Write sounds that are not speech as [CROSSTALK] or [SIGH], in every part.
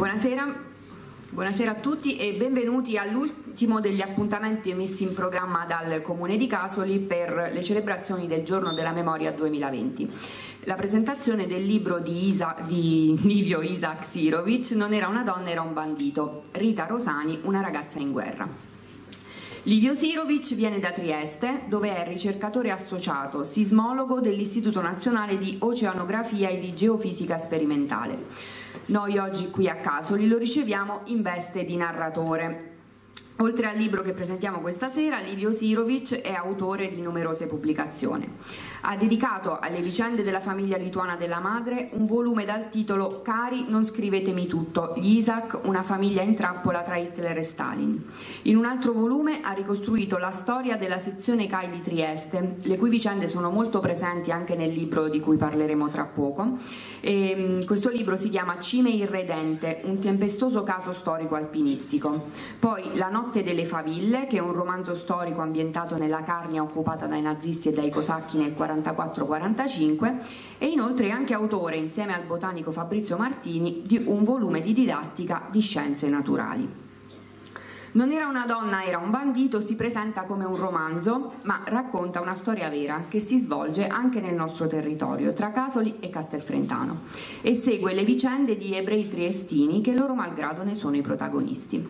Buonasera. Buonasera a tutti e benvenuti all'ultimo degli appuntamenti messi in programma dal Comune di Casoli per le celebrazioni del Giorno della Memoria 2020. La presentazione del libro di, Isa, di Livio Isaac Sirovic Non era una donna, era un bandito. Rita Rosani, una ragazza in guerra. Livio Sirovic viene da Trieste, dove è ricercatore associato, sismologo dell'Istituto Nazionale di Oceanografia e di Geofisica Sperimentale. Noi oggi qui a Casoli lo riceviamo in veste di narratore. Oltre al libro che presentiamo questa sera, Livio Sirovic è autore di numerose pubblicazioni. Ha dedicato alle vicende della famiglia lituana della madre un volume dal titolo Cari, non scrivetemi tutto, gli Isaac, una famiglia in trappola tra Hitler e Stalin. In un altro volume ha ricostruito la storia della sezione CAI di Trieste, le cui vicende sono molto presenti anche nel libro di cui parleremo tra poco. E, questo libro si chiama Cime irredente, un tempestoso caso storico alpinistico. Poi La notte Notte delle faville, che è un romanzo storico ambientato nella Carnia occupata dai nazisti e dai cosacchi nel 44-45 e inoltre è anche autore, insieme al botanico Fabrizio Martini, di un volume di didattica di scienze naturali. Non era una donna, era un bandito, si presenta come un romanzo, ma racconta una storia vera che si svolge anche nel nostro territorio, tra Casoli e Castelfrentano, e segue le vicende di ebrei triestini che loro malgrado ne sono i protagonisti.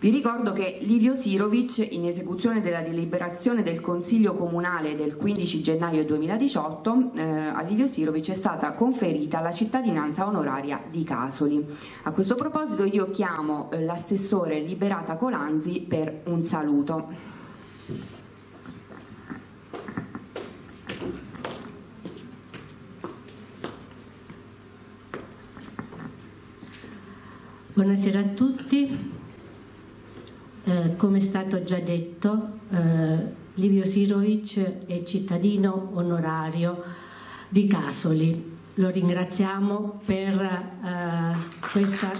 Vi ricordo che Livio Sirovic, in esecuzione della deliberazione del Consiglio Comunale del 15 gennaio 2018, eh, a Livio Sirovic è stata conferita la cittadinanza onoraria di Casoli. A questo proposito io chiamo eh, l'assessore Liberata Colanzi per un saluto. Buonasera a tutti. Eh, come è stato già detto, eh, Livio Sirovic è cittadino onorario di Casoli. Lo ringraziamo per eh, questa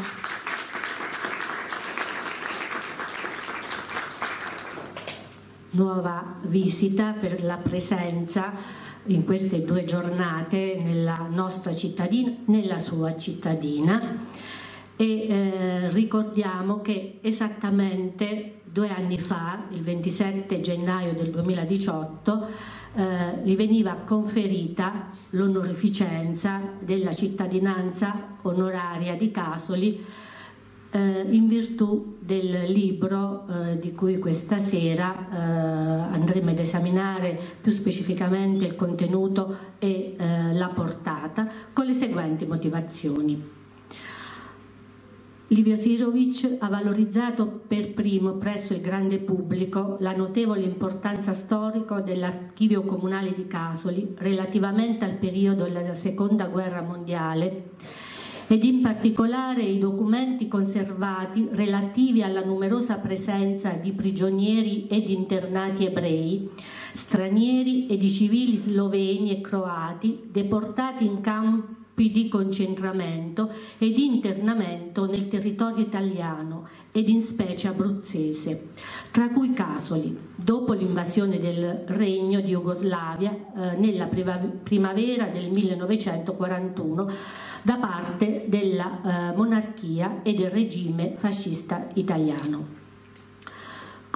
nuova visita, per la presenza in queste due giornate nella nostra cittadina, nella sua cittadina e eh, ricordiamo che esattamente due anni fa, il 27 gennaio del 2018, eh, gli veniva conferita l'onorificenza della cittadinanza onoraria di Casoli eh, in virtù del libro eh, di cui questa sera eh, andremo ad esaminare più specificamente il contenuto e eh, la portata con le seguenti motivazioni. Livio Sirovic ha valorizzato per primo presso il grande pubblico la notevole importanza storica dell'archivio comunale di Casoli relativamente al periodo della seconda guerra mondiale ed in particolare i documenti conservati relativi alla numerosa presenza di prigionieri ed internati ebrei, stranieri e di civili sloveni e croati deportati in campi campi di concentramento ed internamento nel territorio italiano ed in specie abruzzese, tra cui Casoli, dopo l'invasione del Regno di Jugoslavia eh, nella primavera del 1941 da parte della eh, monarchia e del regime fascista italiano.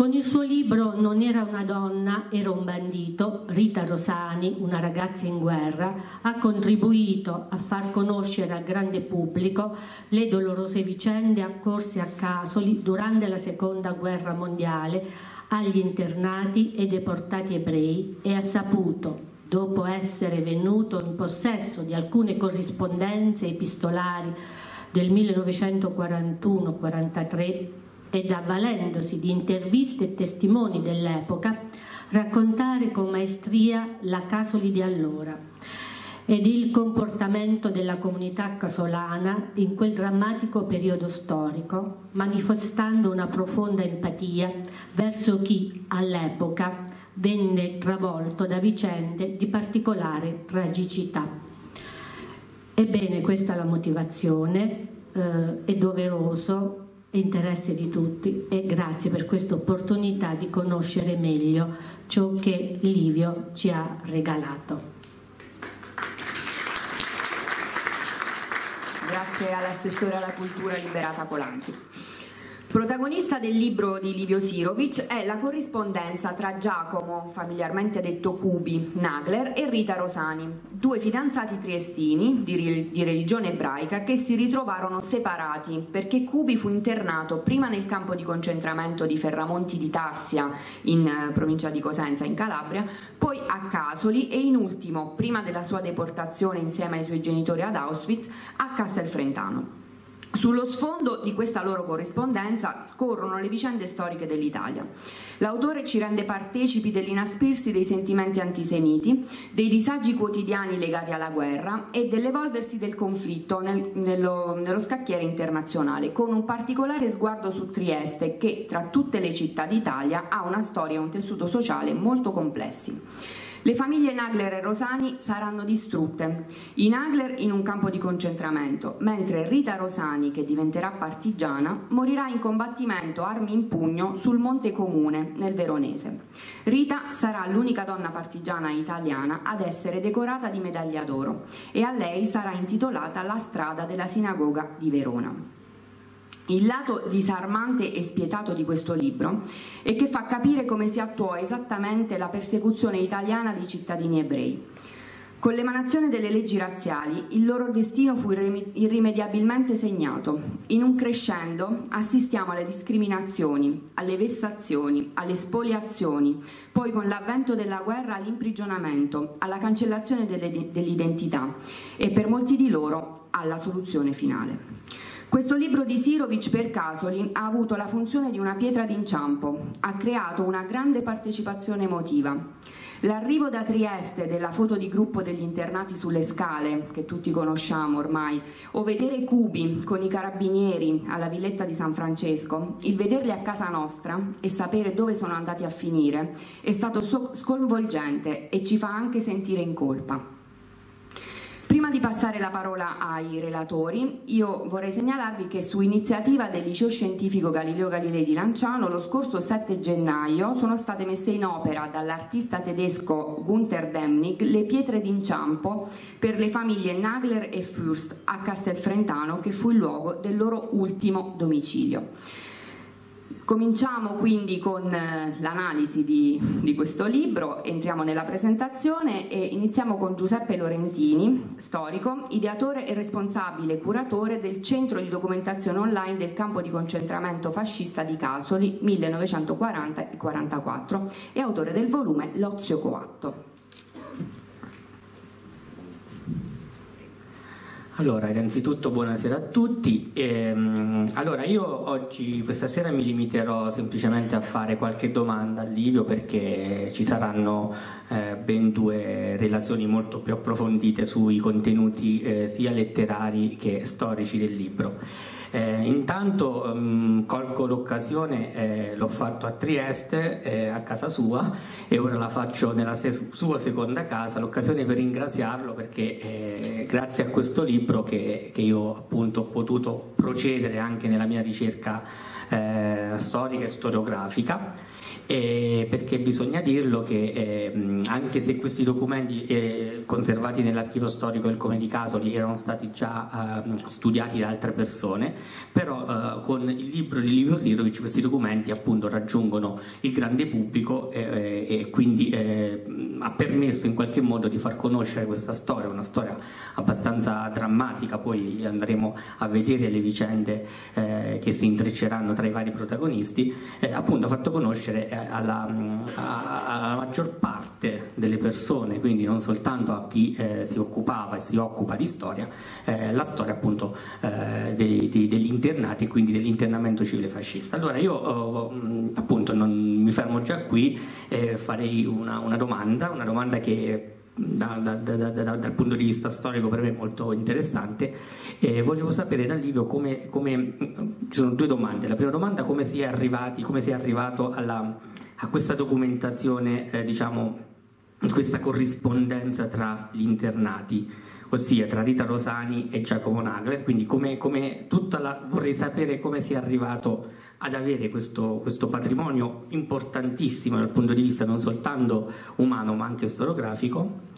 Con il suo libro Non era una donna, era un bandito, Rita Rosani, una ragazza in guerra, ha contribuito a far conoscere al grande pubblico le dolorose vicende accorse a Casoli durante la seconda guerra mondiale agli internati e deportati ebrei e ha saputo, dopo essere venuto in possesso di alcune corrispondenze epistolari del 1941-43 ed avvalendosi di interviste e testimoni dell'epoca, raccontare con maestria la Casoli di allora ed il comportamento della comunità casolana in quel drammatico periodo storico, manifestando una profonda empatia verso chi all'epoca venne travolto da vicende di particolare tragicità. Ebbene, questa è la motivazione, eh, è doveroso interesse di tutti e grazie per questa opportunità di conoscere meglio ciò che Livio ci ha regalato. Grazie all'assessore alla cultura Liberata Colanzi. Protagonista del libro di Livio Sirovic è la corrispondenza tra Giacomo, familiarmente detto Cubi, Nagler e Rita Rosani, due fidanzati triestini di, di religione ebraica che si ritrovarono separati perché Cubi fu internato prima nel campo di concentramento di Ferramonti di Tarsia in eh, provincia di Cosenza in Calabria, poi a Casoli e in ultimo, prima della sua deportazione insieme ai suoi genitori ad Auschwitz, a Castelfrentano. Sullo sfondo di questa loro corrispondenza scorrono le vicende storiche dell'Italia. L'autore ci rende partecipi dell'inaspirsi dei sentimenti antisemiti, dei disagi quotidiani legati alla guerra e dell'evolversi del conflitto nel, nello, nello scacchiere internazionale, con un particolare sguardo su Trieste che, tra tutte le città d'Italia, ha una storia e un tessuto sociale molto complessi. Le famiglie Nagler e Rosani saranno distrutte, i Nagler in un campo di concentramento, mentre Rita Rosani, che diventerà partigiana, morirà in combattimento armi in pugno sul Monte Comune, nel Veronese. Rita sarà l'unica donna partigiana italiana ad essere decorata di medaglia d'oro e a lei sarà intitolata la strada della sinagoga di Verona. Il lato disarmante e spietato di questo libro è che fa capire come si attuò esattamente la persecuzione italiana dei cittadini ebrei. Con l'emanazione delle leggi razziali il loro destino fu irrimediabilmente segnato. In un crescendo assistiamo alle discriminazioni, alle vessazioni, alle spoliazioni, poi con l'avvento della guerra all'imprigionamento, alla cancellazione dell'identità e per molti di loro alla soluzione finale. Questo libro di Sirovic per Casoli ha avuto la funzione di una pietra d'inciampo, ha creato una grande partecipazione emotiva. L'arrivo da Trieste della foto di gruppo degli internati sulle scale, che tutti conosciamo ormai, o vedere Cubi con i carabinieri alla villetta di San Francesco, il vederli a casa nostra e sapere dove sono andati a finire, è stato sconvolgente e ci fa anche sentire in colpa. Prima di passare la parola ai relatori, io vorrei segnalarvi che su iniziativa del Liceo Scientifico Galileo Galilei di Lanciano lo scorso 7 gennaio sono state messe in opera dall'artista tedesco Gunther Demnig le pietre d'inciampo per le famiglie Nagler e Fürst a Castelfrentano che fu il luogo del loro ultimo domicilio. Cominciamo quindi con eh, l'analisi di, di, questo libro, entriamo nella presentazione e iniziamo con Giuseppe Lorentini, storico, ideatore e responsabile curatore del Centro di Documentazione Online del campo di concentramento fascista di Casoli 1940 44 e autore del volume L'Ozio Coatto. Allora, innanzitutto buonasera a tutti. Ehm, allora, io oggi, questa sera mi limiterò semplicemente a fare qualche domanda a Livio perché ci saranno eh, ben due relazioni molto più approfondite sui contenuti eh, sia letterari che storici del libro. Eh, intanto um, colgo l'occasione, eh, l'ho fatto a Trieste, eh, a casa sua, e ora la faccio nella se- sua seconda casa, l'occasione per ringraziarlo perché eh, grazie a questo libro che, che, io appunto ho potuto procedere anche nella mia ricerca eh, storica e storiografica eh, perché bisogna dirlo che eh, anche se questi documenti eh, conservati nell'archivio storico del Come di Casoli erano stati già ehm, studiati da altre persone, però eh, con il libro di Livio Sirovic questi documenti appunto raggiungono il grande pubblico e quindi eh, ha permesso in qualche modo di far conoscere questa storia, una storia abbastanza drammatica, poi andremo a vedere le vicende eh, che si intrecceranno tra i vari protagonisti, appunto ha fatto conoscere alla, alla, maggior parte delle persone, quindi non soltanto a chi eh, si occupava e si occupa di storia, eh, la storia appunto eh, dei, dei, degli internati e quindi dell'internamento civile fascista. Allora io oh, appunto non mi fermo già qui, farei una, una domanda, una domanda che da, da, da, dal punto di vista storico per me molto interessante. Eh, volevo sapere da Livio come, come, ci sono due domande. La prima domanda come si è arrivati, come si è arrivato alla, a questa documentazione, eh, diciamo, questa corrispondenza tra gli internati, ossia tra Rita Rosani e Giacomo Nagler, quindi come, come la, vorrei sapere come si è arrivato ad avere questo, questo, patrimonio importantissimo dal punto di vista non soltanto umano ma anche storiografico.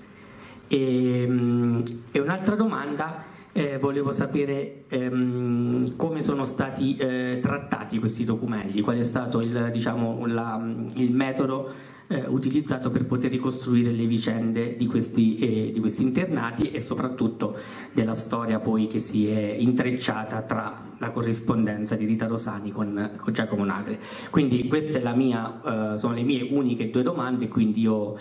E, e un'altra domanda eh, volevo sapere ehm, come sono stati eh, trattati questi documenti, qual è stato il, diciamo, la, il metodo eh, utilizzato per poter ricostruire le vicende di questi, eh, di questi, internati e soprattutto della storia poi che si è intrecciata tra la corrispondenza di Rita Rosani con, con Giacomo Nagre. Quindi queste mia, eh, sono le mie uniche due domande, quindi io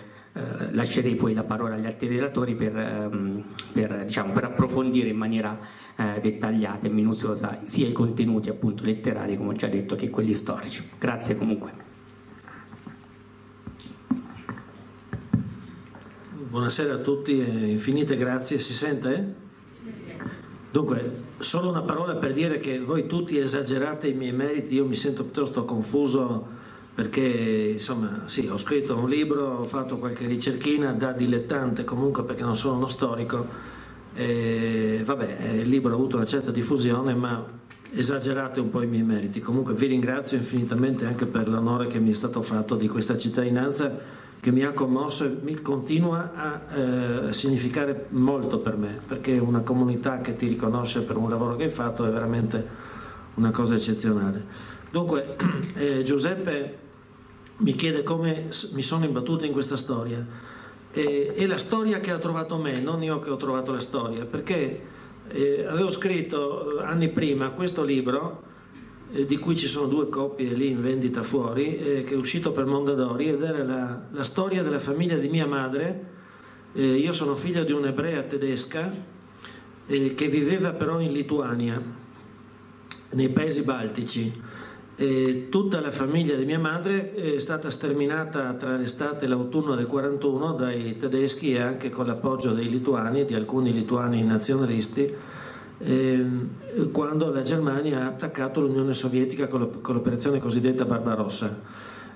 lascerei poi la parola agli altri relatori per, ehm, per, diciamo, per approfondire in maniera eh, dettagliata e minuziosa sia i contenuti appunto letterari, come ho già detto, che quelli storici. Grazie comunque. Buonasera a tutti e infinite grazie. Si sente? Dunque, solo una parola per dire che voi tutti esagerate i miei meriti, io mi sento piuttosto confuso perché insomma sì, ho scritto un libro, ho fatto qualche ricerchina da dilettante comunque perché non sono uno storico e vabbè, il libro ha avuto una certa diffusione ma esagerate un po' i miei meriti. Comunque vi ringrazio infinitamente anche per l'onore che mi è stato fatto di questa cittadinanza che mi ha commosso e mi continua a eh, significare molto per me, perché una comunità che ti riconosce per un lavoro che hai fatto è veramente una cosa eccezionale. Dunque, [CLEARS THROAT] eh, Giuseppe mi chiede come mi sono imbattuto in questa storia. E, è la storia che ha trovato me, non io che ho trovato la storia, perché eh, avevo scritto eh, anni prima questo libro eh, di cui ci sono due copie lì in vendita fuori, eh, che è uscito per Mondadori ed era la, la storia della famiglia di mia madre. Eh, io sono figlio di un'ebrea tedesca eh, che viveva però in Lituania, nei paesi baltici. E tutta la famiglia di mia madre è stata sterminata tra l'estate e l'autunno del 41 dai tedeschi e anche con l'appoggio dei lituani, di alcuni lituani nazionalisti eh, quando la Germania ha attaccato l'Unione Sovietica con, l'operazione cosiddetta Barbarossa.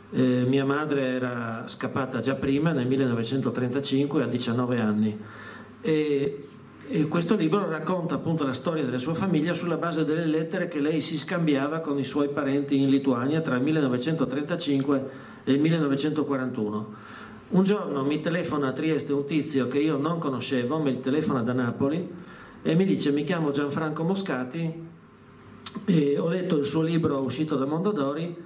Eh, mia madre era scappata già prima, nel 1935, a 19 anni. E, e questo libro racconta appunto la storia della sua famiglia sulla base delle lettere che lei si scambiava con i suoi parenti in Lituania tra il 1935 e il 1941. Un giorno mi telefona a Trieste un tizio che io non conoscevo, mi telefona da Napoli e mi dice mi chiamo Gianfranco Moscati ho letto il suo libro uscito da Mondadori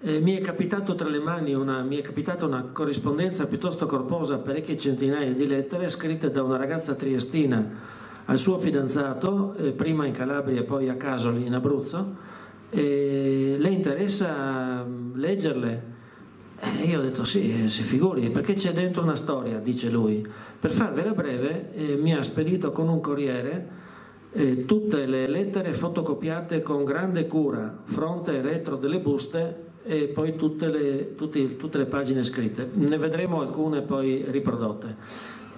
e mi è capitato tra le mani una, mi è capitata una corrispondenza piuttosto corposa, parecchie centinaia di lettere scritte da una ragazza triestina al suo fidanzato, eh, prima in Calabria e poi a Casoli in Abruzzo. E le interessa mm, leggerle? E io ho detto sì, eh, si figuri, perché c'è dentro una storia, dice lui. Per farvela breve, eh, mi ha spedito con un corriere eh, tutte le lettere fotocopiate con grande cura, fronte e retro delle buste e poi tutte le, tutti, tutte le pagine scritte. Ne vedremo alcune poi riprodotte.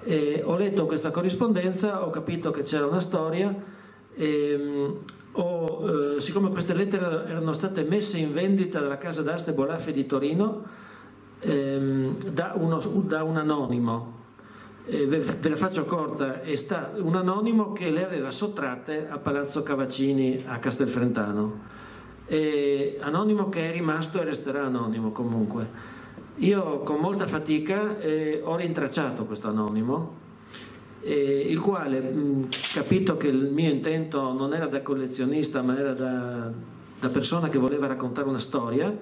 E ho letto questa corrispondenza, ho capito che c'era una storia. E, ehm, ho, eh, siccome queste lettere erano state messe in vendita dalla casa d'aste Bolaffi di Torino ehm, da, uno, da un anonimo eh, ve la faccio corta, è sta, un anonimo che le aveva sottratte a Palazzo Cavaccini a Castelfrentano. E anonimo che è rimasto e resterà anonimo comunque. Io con molta fatica eh, ho rintracciato questo anonimo, eh, il quale, mh, capito che il mio intento non era da collezionista ma era da, da persona che voleva raccontare una storia,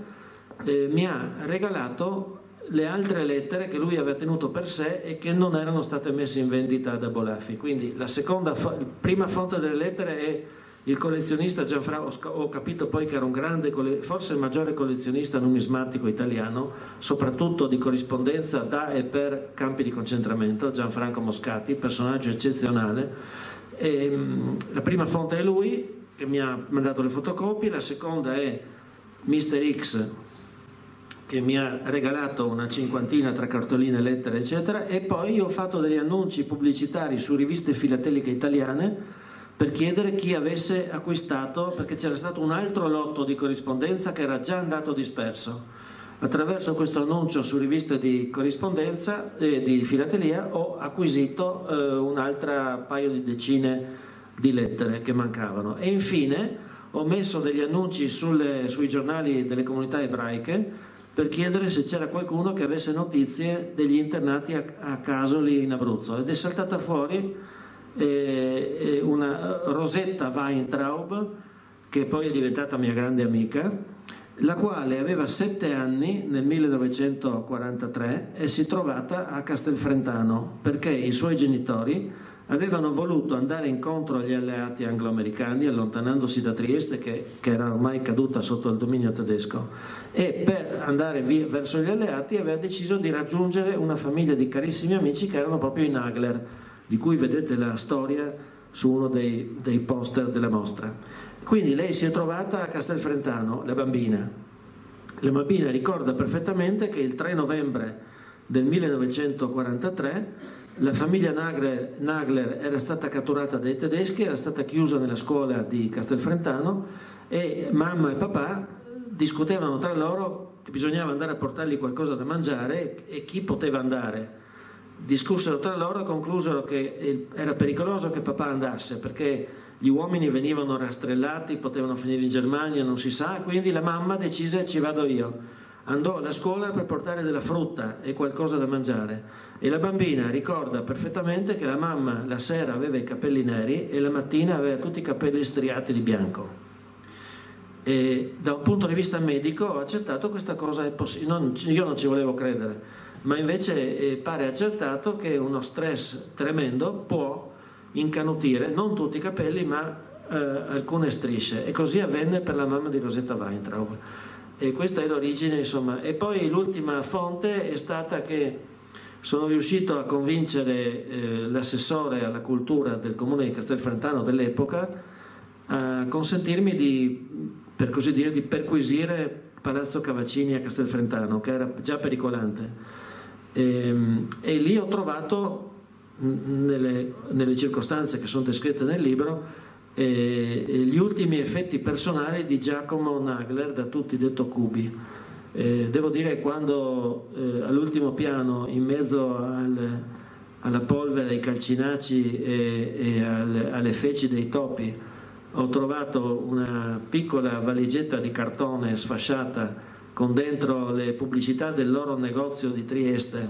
eh, mi ha regalato le altre lettere che lui aveva tenuto per sé e che non erano state messe in vendita da Bolaffi. Quindi la seconda, prima fonte delle lettere è il collezionista Gianfranco, ho capito poi che era un grande, forse il maggiore collezionista numismatico italiano, soprattutto di corrispondenza da e per campi di concentramento, Gianfranco Moscati, personaggio eccezionale. E, mm, la prima fonte è lui, che mi ha mandato le fotocopie, la seconda è Mr. X, che mi ha regalato una cinquantina tra cartoline, lettere, eccetera, e poi ho fatto degli annunci pubblicitari su riviste filateliche italiane per chiedere chi avesse acquistato, perché c'era stato un altro lotto di corrispondenza che era già andato disperso. Attraverso questo annuncio su riviste di corrispondenza e di filatelia ho acquisito eh, un'altra paio di decine di lettere che mancavano. E infine ho messo degli annunci sulle, sui giornali delle comunità ebraiche per chiedere se c'era qualcuno che avesse notizie degli internati a, a caso in Abruzzo ed è saltata fuori e una Rosetta Weintraub, che poi è diventata mia grande amica, la quale aveva sette anni nel 1943 e si trovata a Castelfrentano perché i suoi genitori avevano voluto andare incontro agli alleati anglo-americani allontanandosi da Trieste che, che, era ormai caduta sotto il dominio tedesco e per andare via, verso gli alleati aveva deciso di raggiungere una famiglia di carissimi amici che erano proprio i Nagler di cui vedete la storia su uno dei, dei poster della mostra quindi lei si è trovata a Castelfrentano, la bambina. La bambina ricorda perfettamente che il 3 novembre del 1943 la famiglia Nagler, Nagler, era stata catturata dai tedeschi, era stata chiusa nella scuola di Castelfrentano e mamma e papà discutevano tra loro che bisognava andare a portargli qualcosa da mangiare e chi poteva andare. Discussero tra loro e conclusero che era pericoloso che papà andasse perché gli uomini venivano rastrellati, potevano finire in Germania, non si sa, quindi la mamma decise ci vado io. Andò alla scuola per portare della frutta e qualcosa da mangiare e la bambina ricorda perfettamente che la mamma la sera aveva i capelli neri e la mattina aveva tutti i capelli striati di bianco. E da un punto di vista medico ho accertato questa cosa è possibile, io non ci volevo credere, ma invece eh, pare accertato che uno stress tremendo può incanutire non tutti i capelli ma eh, alcune strisce. E così avvenne per la mamma di Rosetta Weintraub. E questa è l'origine insomma. E poi l'ultima fonte è stata che sono riuscito a convincere eh, l'assessore alla cultura del comune di Castelfrantano dell'epoca a consentirmi di per così dire di perquisire Palazzo Cavaccini a Castelfrantano che era già pericolante e, ehm, e lì ho trovato nelle, nelle, circostanze che sono descritte nel libro eh, gli ultimi effetti personali di Giacomo Nagler, da tutti detto Cubi. Eh, devo dire quando eh, all'ultimo piano, in mezzo al, alla polvere, ai calcinacci e, e alle, alle feci dei topi, ho trovato una piccola valigetta di cartone sfasciata con dentro le pubblicità del loro negozio di Trieste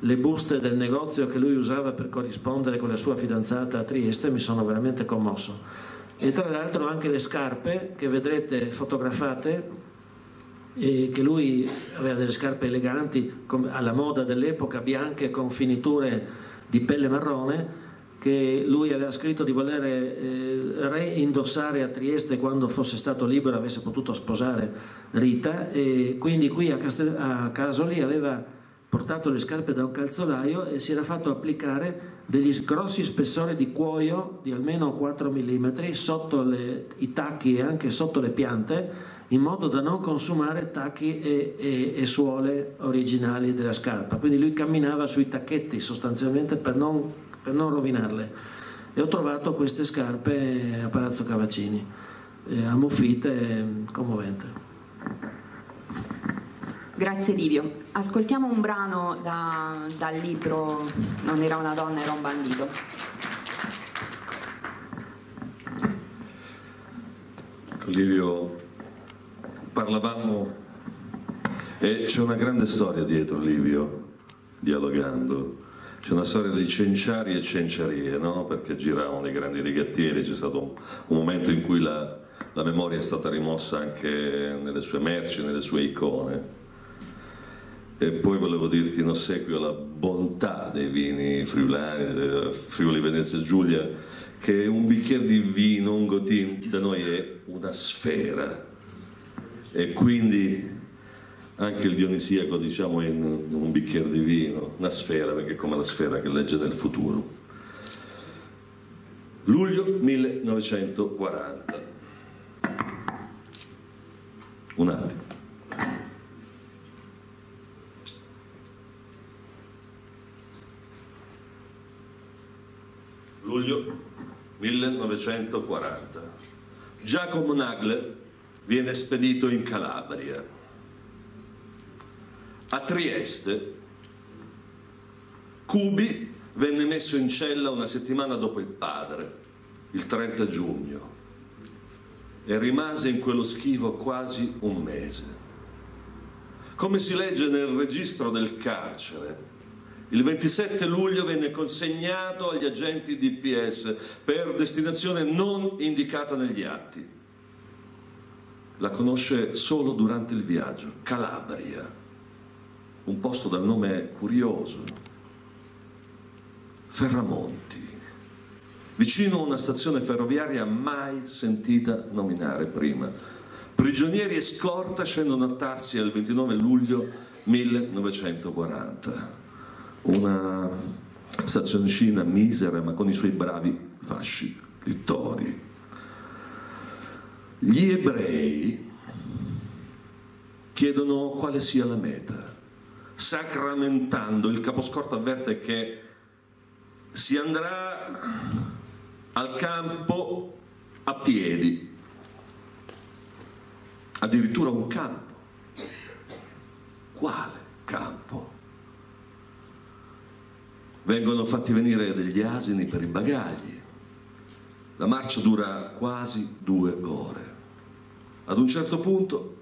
le buste del negozio che lui usava per corrispondere con la sua fidanzata a Trieste mi sono veramente commosso. E tra l'altro anche le scarpe che vedrete fotografate, che lui aveva delle scarpe eleganti alla moda dell'epoca, bianche con finiture di pelle marrone, che lui aveva scritto di voler eh, reindossare a Trieste quando fosse stato libero avesse potuto sposare Rita e quindi qui a, Castel- a Casoli aveva portato le scarpe da un calzolaio e si era fatto applicare degli grossi spessori di cuoio di almeno 4 mm sotto le, i tacchi e anche sotto le piante in modo da non consumare tacchi e, e, e, suole originali della scarpa. Quindi lui camminava sui tacchetti sostanzialmente per non, per non rovinarle. E ho trovato queste scarpe a Palazzo Cavaccini, eh, ammuffite, commovente. Grazie Livio. Ascoltiamo un brano da, dal libro Non era una donna, era un bandito. Ecco, Livio, parlavamo e c'è una grande storia dietro Livio, dialogando. C'è una storia di cenciari e cenciarie, no? perché giravano i grandi rigattieri, c'è stato un, un momento in cui la, la memoria è stata rimossa anche nelle sue merci, nelle sue icone e poi volevo dirti in ossequio la bontà dei vini friulani, Friuli Venezia Giulia, che un bicchiere di vino, un gotin, da noi è una sfera. E quindi anche il Dionisiaco diciamo in un bicchiere di vino, una sfera, perché è come la sfera che legge nel futuro. Luglio 1940. Un attimo. luglio 1940. Giacomo Nagler viene spedito in Calabria. A Trieste, Cubi venne messo in cella una settimana dopo il padre, il 30 giugno, e rimase in quello schivo quasi un mese. Come si legge nel registro del carcere, Il 27 luglio venne consegnato agli agenti DPS per destinazione non indicata negli atti. La conosce solo durante il viaggio, Calabria, un posto dal nome curioso, Ferramonti, vicino a una stazione ferroviaria mai sentita nominare prima. Prigionieri e scorta scendono a Tarsia il 29 luglio 1940 una stazioncina misera ma con i suoi bravi fasci littori. Gli ebrei chiedono quale sia la meta, sacramentando, il caposcorto avverte che si andrà al campo a piedi, addirittura un campo. Quale campo? vengono fatti venire degli asini per i bagagli. La marcia dura quasi due ore. Ad un certo punto,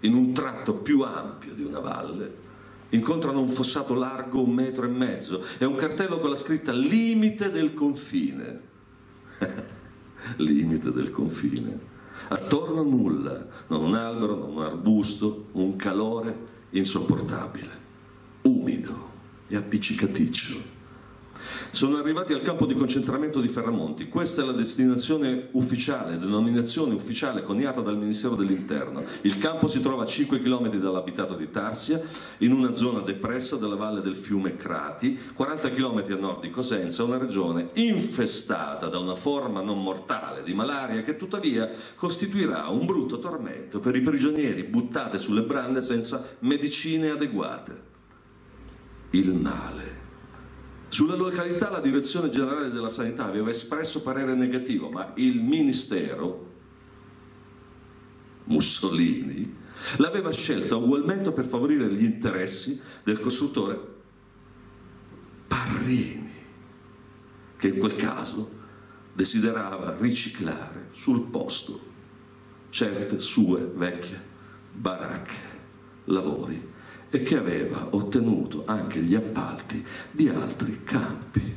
in un tratto più ampio di una valle, incontrano un fossato largo un metro e mezzo e un cartello con la scritta limite del confine. [LAUGHS] limite del confine. Attorno nulla, non un albero, non un arbusto, un calore insopportabile, umido e appiccicaticcio. Sono arrivati al campo di concentramento di Ferramonti. Questa è la destinazione ufficiale, denominazione ufficiale coniata dal Ministero dell'Interno. Il campo si trova a 5 km dall'abitato di Tarsia, in una zona depressa della valle del fiume Crati, 40 km a nord di Cosenza, una regione infestata da una forma non mortale di malaria che tuttavia costituirà un brutto tormento per i prigionieri buttati sulle brande senza medicine adeguate il male. Sulla località la Direzione Generale della Sanità aveva espresso parere negativo, ma il Ministero, Mussolini, l'aveva scelta ugualmente per favorire gli interessi del costruttore Parrini, che in quel caso desiderava riciclare sul posto certe sue vecchie baracche, lavori e che aveva ottenuto anche gli appalti di altri campi.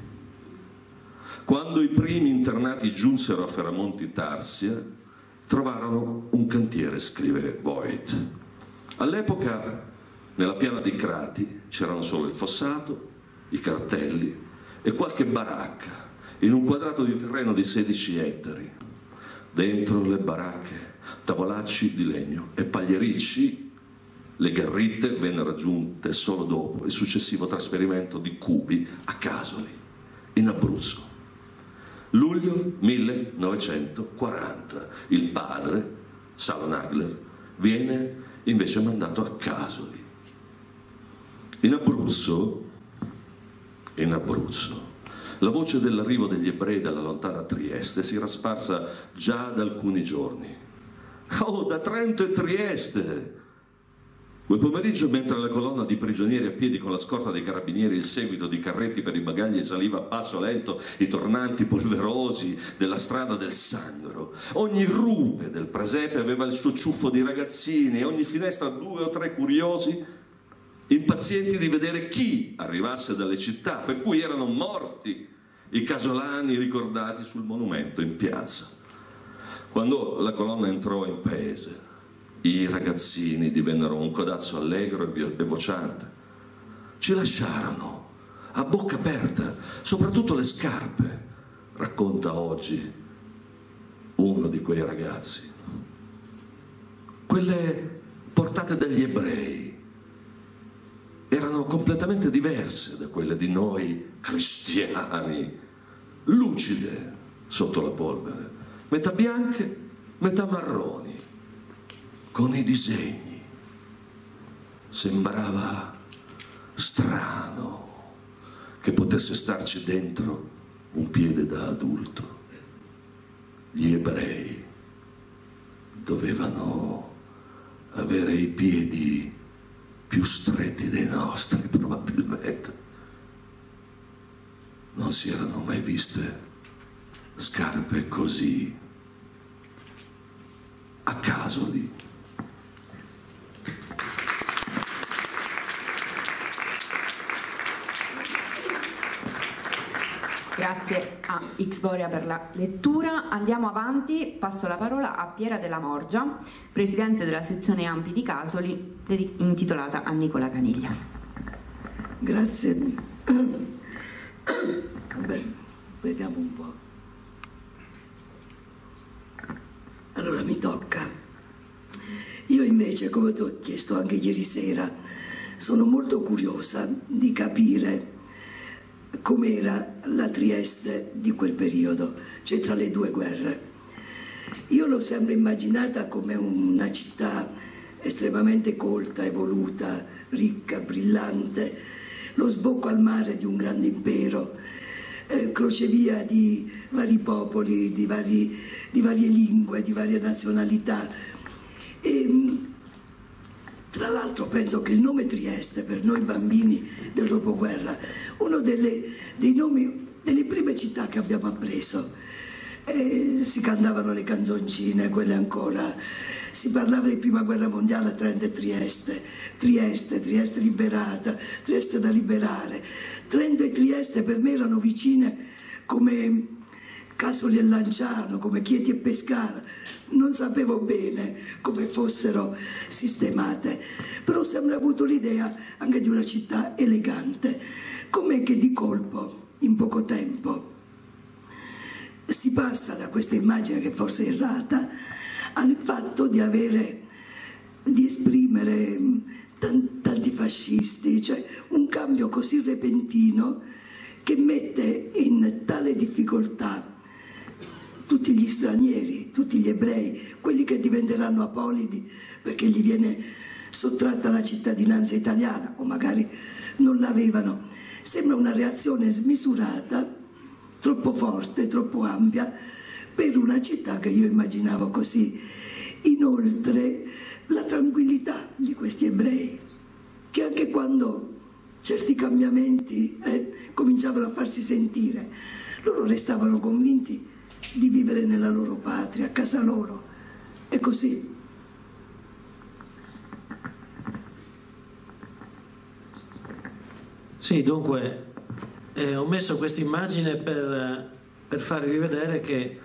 Quando i primi internati giunsero a Ferramonti Tarsia, trovarono un cantiere, scrive Voigt. All'epoca, nella piana di Crati, c'erano solo il fossato, i cartelli e qualche baracca in un quadrato di terreno di 16 ettari. Dentro le baracche, tavolacci di legno e pagliericci le garritte vennero aggiunte solo dopo il successivo trasferimento di Cubi a Casoli, in Abruzzo. Luglio 1940. Il padre, Salo Nagler, viene invece mandato a Casoli. In Abruzzo, in Abruzzo, la voce dell'arrivo degli ebrei dalla lontana Trieste si era sparsa già da alcuni giorni. Oh, da Trento e Trieste! Quel pomeriggio, mentre la colonna di prigionieri a piedi con la scorta dei carabinieri il seguito di carretti per i bagagli saliva a passo lento i tornanti polverosi della strada del Sangro, ogni rupe del presepe aveva il suo ciuffo di ragazzini e ogni finestra due o tre curiosi impazienti di vedere chi arrivasse dalle città, per cui erano morti i casolani ricordati sul monumento in piazza. Quando la colonna entrò in paese, i ragazzini divennero un codazzo allegro e vociante. Ci lasciarono a bocca aperta, soprattutto le scarpe, racconta oggi uno di quei ragazzi. Quelle portate dagli ebrei erano completamente diverse da quelle di noi cristiani, lucide sotto la polvere, metà bianche, metà marroni con i disegni. Sembrava strano che potesse starci dentro un piede da adulto. Gli ebrei dovevano avere i piedi più stretti dei nostri, [LAUGHS] probabilmente. Non si erano mai viste scarpe così a caso lì. Grazie a Xboria per la lettura. Andiamo avanti, passo la parola a Piera della Morgia, presidente della sezione Ampi di Casoli, intitolata a Nicola Caniglia. Grazie. Vabbè, vediamo un po'. Allora mi tocca. Io invece, come ti ho chiesto anche ieri sera, sono molto curiosa di capire com'era la Trieste di quel periodo, cioè tra le due guerre. Io l'ho sempre immaginata come una città estremamente colta, evoluta, ricca, brillante, lo sbocco al mare di un grande impero, eh, crocevia di vari popoli, di, vari, di, varie lingue, di varie nazionalità. E, tra l'altro penso che il nome Trieste per noi bambini del dopoguerra, uno delle, dei nomi delle prime città che abbiamo appreso. E si cantavano le canzoncine, quelle ancora. Si parlava di prima guerra mondiale, Trento e Trieste, Trieste, Trieste liberata, Trieste da liberare. Trento e Trieste per me erano vicine come Casoli e Lanciano, come Chieti e Pescara, non sapevo bene come fossero sistemate, però ho sempre avuto l'idea anche di una città elegante, com'è che di colpo, in poco tempo, si passa da questa immagine che forse è errata al fatto di avere, di esprimere tanti fascisti, cioè un cambio così repentino che mette in tale difficoltà tutti gli stranieri, tutti gli ebrei, quelli che diventeranno apolidi perché gli viene sottratta la cittadinanza italiana o magari non l'avevano. Sembra una reazione smisurata, troppo forte, troppo ampia per una città che io immaginavo così. Inoltre la tranquillità di questi ebrei, che anche quando certi cambiamenti eh, cominciavano a farsi sentire, loro restavano convinti di vivere nella loro patria, a casa loro. È così. Sì, dunque eh, ho messo questa immagine per, per farvi vedere che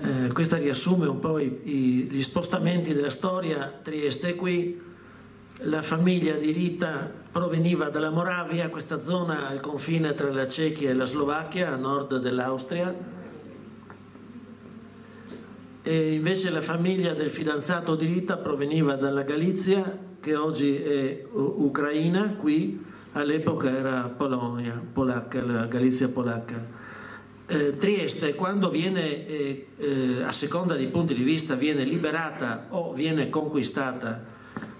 eh, questa riassume un po' i, i, gli spostamenti della storia. Trieste qui, la famiglia di Rita proveniva dalla Moravia, questa zona al confine tra la Cechia e la Slovacchia, a nord dell'Austria. E invece la famiglia del fidanzato di Rita proveniva dalla Galizia, che oggi è Ucraina, qui all'epoca era Polonia, polacca, la Galizia polacca. Eh, Trieste quando viene, eh, eh, a seconda dei punti di vista, viene liberata o viene conquistata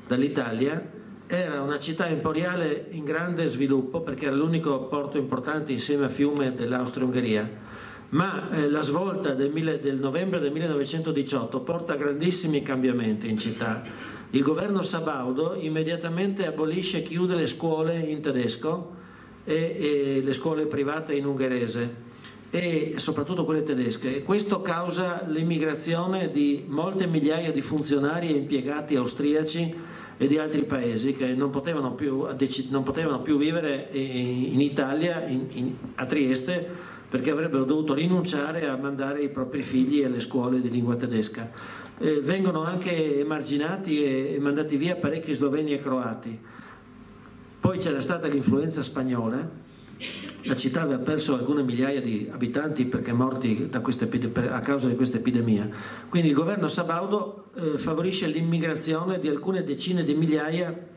dall'Italia, era una città emporiale in grande sviluppo perché era l'unico porto importante insieme a Fiume dell'Austria-Ungheria. Ma eh, la svolta del, mille, del novembre del 1918 porta a grandissimi cambiamenti in città. Il governo Sabaudo immediatamente abolisce e chiude le scuole in tedesco e, e le scuole private in ungherese e soprattutto quelle tedesche e questo causa l'immigrazione di molte migliaia di funzionari e impiegati austriaci e di altri paesi che non potevano più, non potevano più vivere in Italia, in, in, a Trieste, perché avrebbero dovuto rinunciare a mandare i propri figli alle scuole di lingua tedesca. Eh, vengono anche emarginati e, e mandati via parecchi sloveni e croati. Poi c'era stata l'influenza spagnola la città aveva perso alcune migliaia di abitanti perché morti a causa di questa epidemia. Quindi il governo Sabaudo eh, favorisce l'immigrazione di alcune decine di migliaia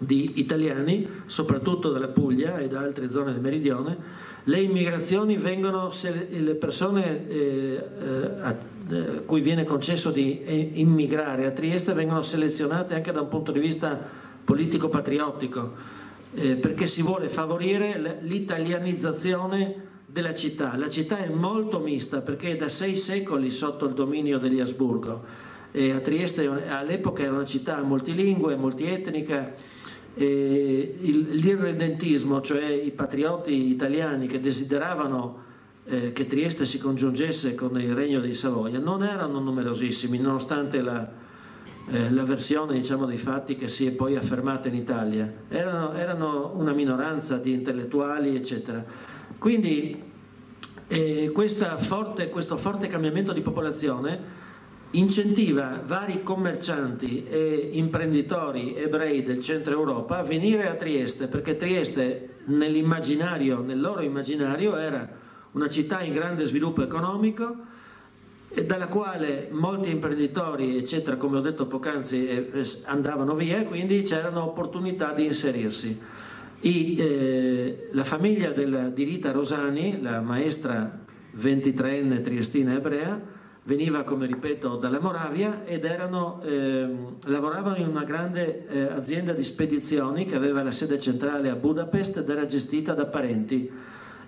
di italiani, soprattutto dalla Puglia e da altre zone del meridione. Le immigrazioni vengono, se le persone eh, eh, a eh, cui viene concesso di eh, immigrare a Trieste vengono selezionate anche da un punto di vista politico-patriottico eh, perché si vuole favorire l'italianizzazione della città. La città è molto mista perché è da sei secoli sotto il dominio degli Asburgo. E a Trieste all'epoca era una città multilingue, multietnica. L'irredentismo, cioè i patrioti italiani che desideravano eh, che Trieste si congiungesse con il regno di Savoia, non erano numerosissimi, nonostante la, eh, la versione diciamo, dei fatti che si è poi affermata in Italia. Erano, erano una minoranza di intellettuali, eccetera. Quindi eh, forte, questo forte cambiamento di popolazione incentiva vari commercianti e imprenditori ebrei del centro Europa a venire a Trieste perché Trieste nell'immaginario, nel loro immaginario era una città in grande sviluppo economico dalla quale molti imprenditori eccetera come ho detto poc'anzi eh, eh, andavano via e quindi c'erano opportunità di inserirsi. I, eh, la famiglia della, di Rita Rosani, la maestra 23enne triestina ebrea, veniva come ripeto dalla Moravia ed erano, eh, lavoravano in una grande eh, azienda di spedizioni che aveva la sede centrale a Budapest ed era gestita da parenti.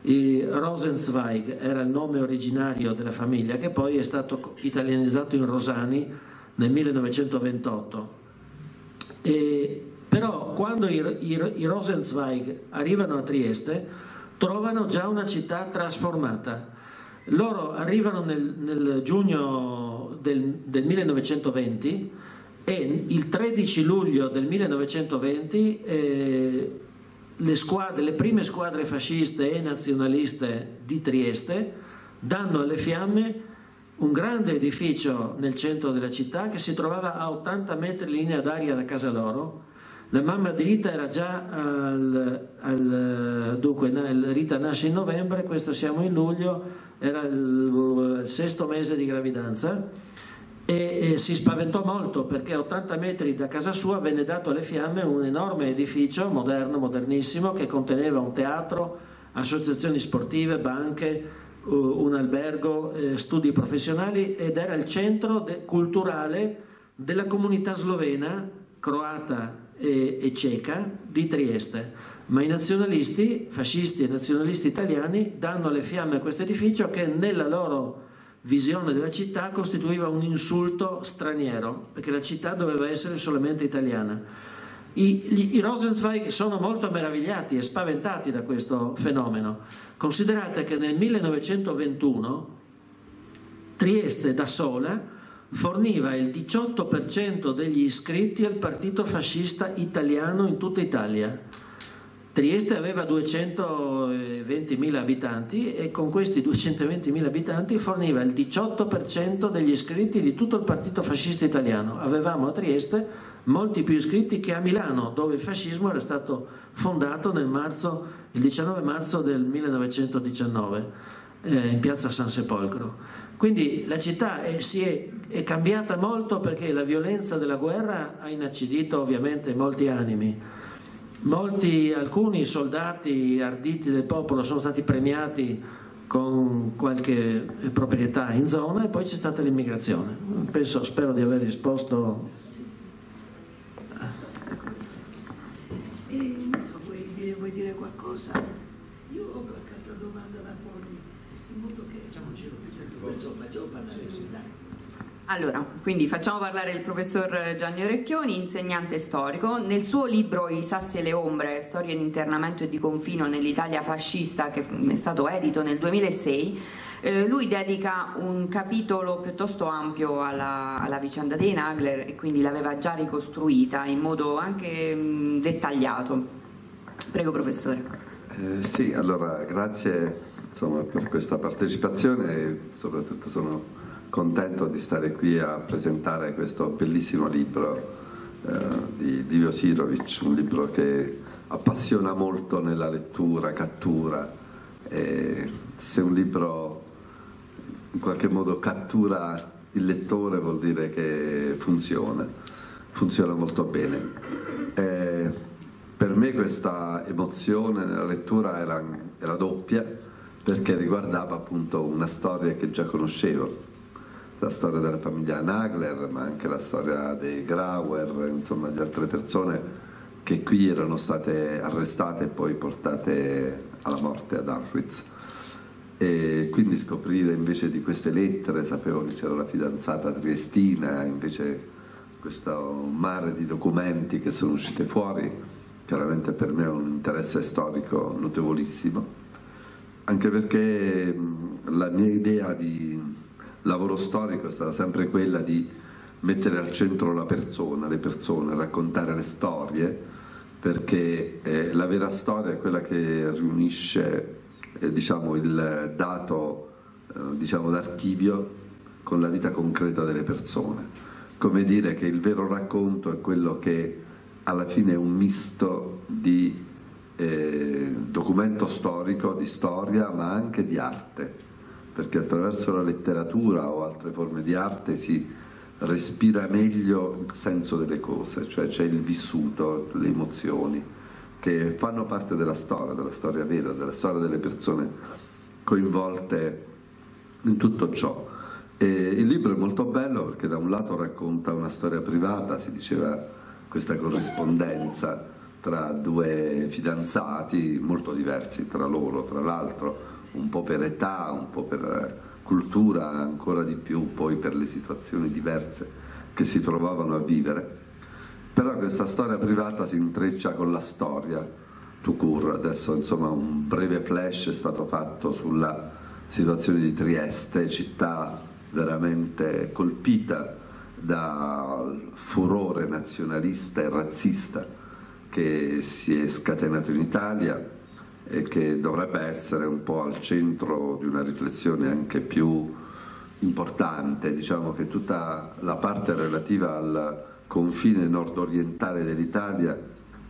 Rosenzweig era il nome originario della famiglia che poi è stato italianizzato in Rosani nel 1928. E, però quando i, i, i Rosenzweig arrivano a Trieste trovano già una città trasformata loro arrivano nel, nel giugno del, del, 1920 e il 13 luglio del 1920 eh, le, squadre, le prime squadre fasciste e nazionaliste di Trieste danno alle fiamme un grande edificio nel centro della città che si trovava a 80 metri linea d'aria da casa loro. La mamma di Rita era già al, al dunque Rita nasce in novembre, questo siamo in luglio, era il sesto mese di gravidanza e, e, si spaventò molto perché a 80 metri da casa sua venne dato alle fiamme un enorme edificio moderno, modernissimo, che conteneva un teatro, associazioni sportive, banche, un albergo, eh, studi professionali ed era il centro de- culturale della comunità slovena, croata e, e ceca di Trieste. Ma i nazionalisti, fascisti e nazionalisti italiani, danno le fiamme questo edificio che nella loro visione della città costituiva un insulto straniero, perché la città doveva essere solamente italiana. I, gli, i Rosenzweig sono molto meravigliati e spaventati da questo fenomeno. Considerate che nel 1921 Trieste da sola forniva il 18% degli iscritti al partito fascista italiano in tutta Italia Trieste aveva 220.000 abitanti e con questi 220.000 abitanti forniva il 18% degli iscritti di tutto il partito fascista italiano. Avevamo a Trieste molti più iscritti che a Milano, dove il fascismo era stato fondato marzo, il 19 marzo del 1919 eh, in piazza San Sepolcro. Quindi la città è, è, è cambiata molto perché la violenza della guerra ha inacidito ovviamente molti animi Molti, alcuni soldati arditi del popolo sono stati premiati con qualche proprietà in zona e poi c'è stata l'immigrazione. Penso, spero di aver risposto. E, vuoi, vuoi dire qualcosa? Io ho qualche altra domanda da pormi, in modo che facciamo un giro, facciamo parlare lui, dai. Allora, quindi facciamo parlare il professor Gianni Orecchioni, insegnante storico. Nel suo libro I sassi e le ombre, storia di internamento e di confino nell'Italia fascista, che è stato edito nel 2006, eh, lui dedica un capitolo piuttosto ampio alla, alla, vicenda dei Nagler e quindi l'aveva già ricostruita in modo anche mh, dettagliato. Prego professore. Eh, sì, allora grazie insomma, per questa partecipazione e soprattutto sono contento di stare qui a presentare questo bellissimo libro eh, di Divio Sirovic, un libro che appassiona molto nella lettura, cattura. E se un libro in qualche modo cattura il lettore vuol dire che funziona, funziona molto bene. E per me questa emozione nella lettura era, era doppia perché riguardava appunto una storia che già conoscevo la storia della famiglia Nagler, ma anche la storia dei Grauer, insomma di altre persone che qui erano state arrestate e poi portate alla morte ad Auschwitz. E quindi scoprire invece di queste lettere, sapevo che c'era la fidanzata triestina, invece questo mare di documenti che sono usciti fuori, chiaramente per me è un interesse storico notevolissimo, anche perché la mia idea di lavoro storico è stata sempre quella di mettere al centro la persona, le persone, raccontare le storie, perché eh, la vera storia è quella che riunisce eh, diciamo, il dato eh, diciamo, d'archivio con la vita concreta delle persone. Come dire che il vero racconto è quello che alla fine è un misto di eh, documento storico, di storia, ma anche di arte, perché attraverso la letteratura o altre forme di arte si respira meglio il senso delle cose, cioè c'è il vissuto, le emozioni che fanno parte della storia, della storia vera, della storia delle persone coinvolte in tutto ciò. E il libro è molto bello perché da un lato racconta una storia privata, si diceva questa corrispondenza tra due fidanzati molto diversi tra loro, tra l'altro, un po' per età, un po' per cultura ancora di più poi per le situazioni diverse che si trovavano a vivere. Però questa storia privata si intreccia con la storia, Tucur, adesso insomma un breve flash è stato fatto sulla situazione di Trieste, città veramente colpita dal furore nazionalista e razzista che si è scatenato in Italia e che dovrebbe essere un po' al centro di una riflessione anche più importante, diciamo che tutta la parte relativa al confine nord-orientale dell'Italia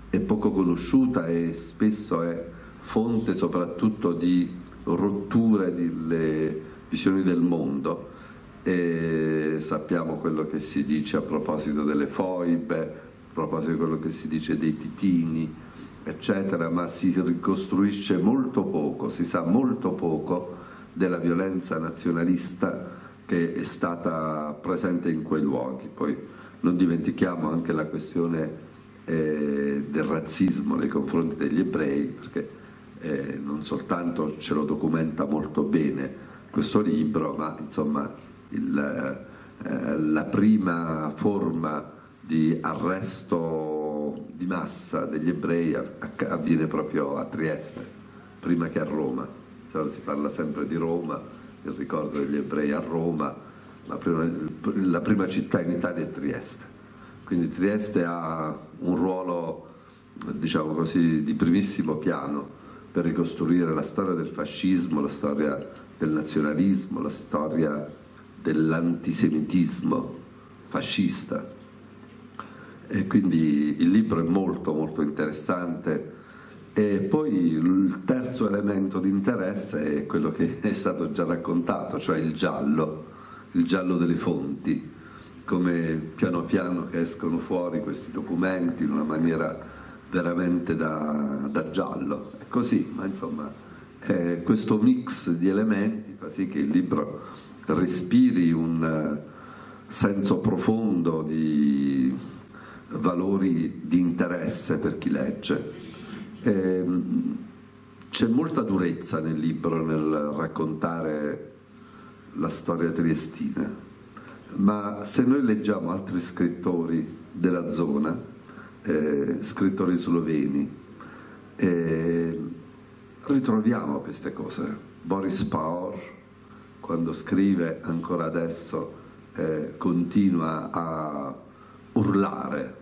è poco conosciuta e spesso è fonte soprattutto di rotture delle visioni del mondo. E sappiamo quello che si dice a proposito delle foibe, a proposito di quello che si dice dei titini, eccetera, ma si ricostruisce molto poco, si sa molto poco della violenza nazionalista che è stata presente in quei luoghi. Poi non dimentichiamo anche la questione eh, del razzismo nei confronti degli ebrei, perché eh, non soltanto ce lo documenta molto bene questo libro, ma insomma il, eh, la prima forma di arresto di massa degli ebrei avviene proprio a Trieste, prima che a Roma. Cioè, si parla sempre di Roma, il ricordo degli ebrei a Roma, ma prima, la prima città in Italia è Trieste. Quindi Trieste ha un ruolo, diciamo così, di primissimo piano per ricostruire la storia del fascismo, la storia del nazionalismo, la storia dell'antisemitismo fascista e quindi il libro è molto molto interessante e poi il terzo elemento di interesse è quello che [LAUGHS] è stato già raccontato, cioè il giallo, il giallo delle fonti, come piano piano che escono fuori questi documenti in una maniera veramente da, da giallo. È così, ma insomma eh, questo mix di elementi fa sì che il libro respiri un senso profondo di valori di interesse per chi legge. Ehm, c'è molta durezza nel libro nel raccontare la storia triestina, ma se noi leggiamo altri scrittori della zona, eh, scrittori sloveni, eh, ritroviamo queste cose. Boris Paur, quando scrive ancora adesso, eh, continua a urlare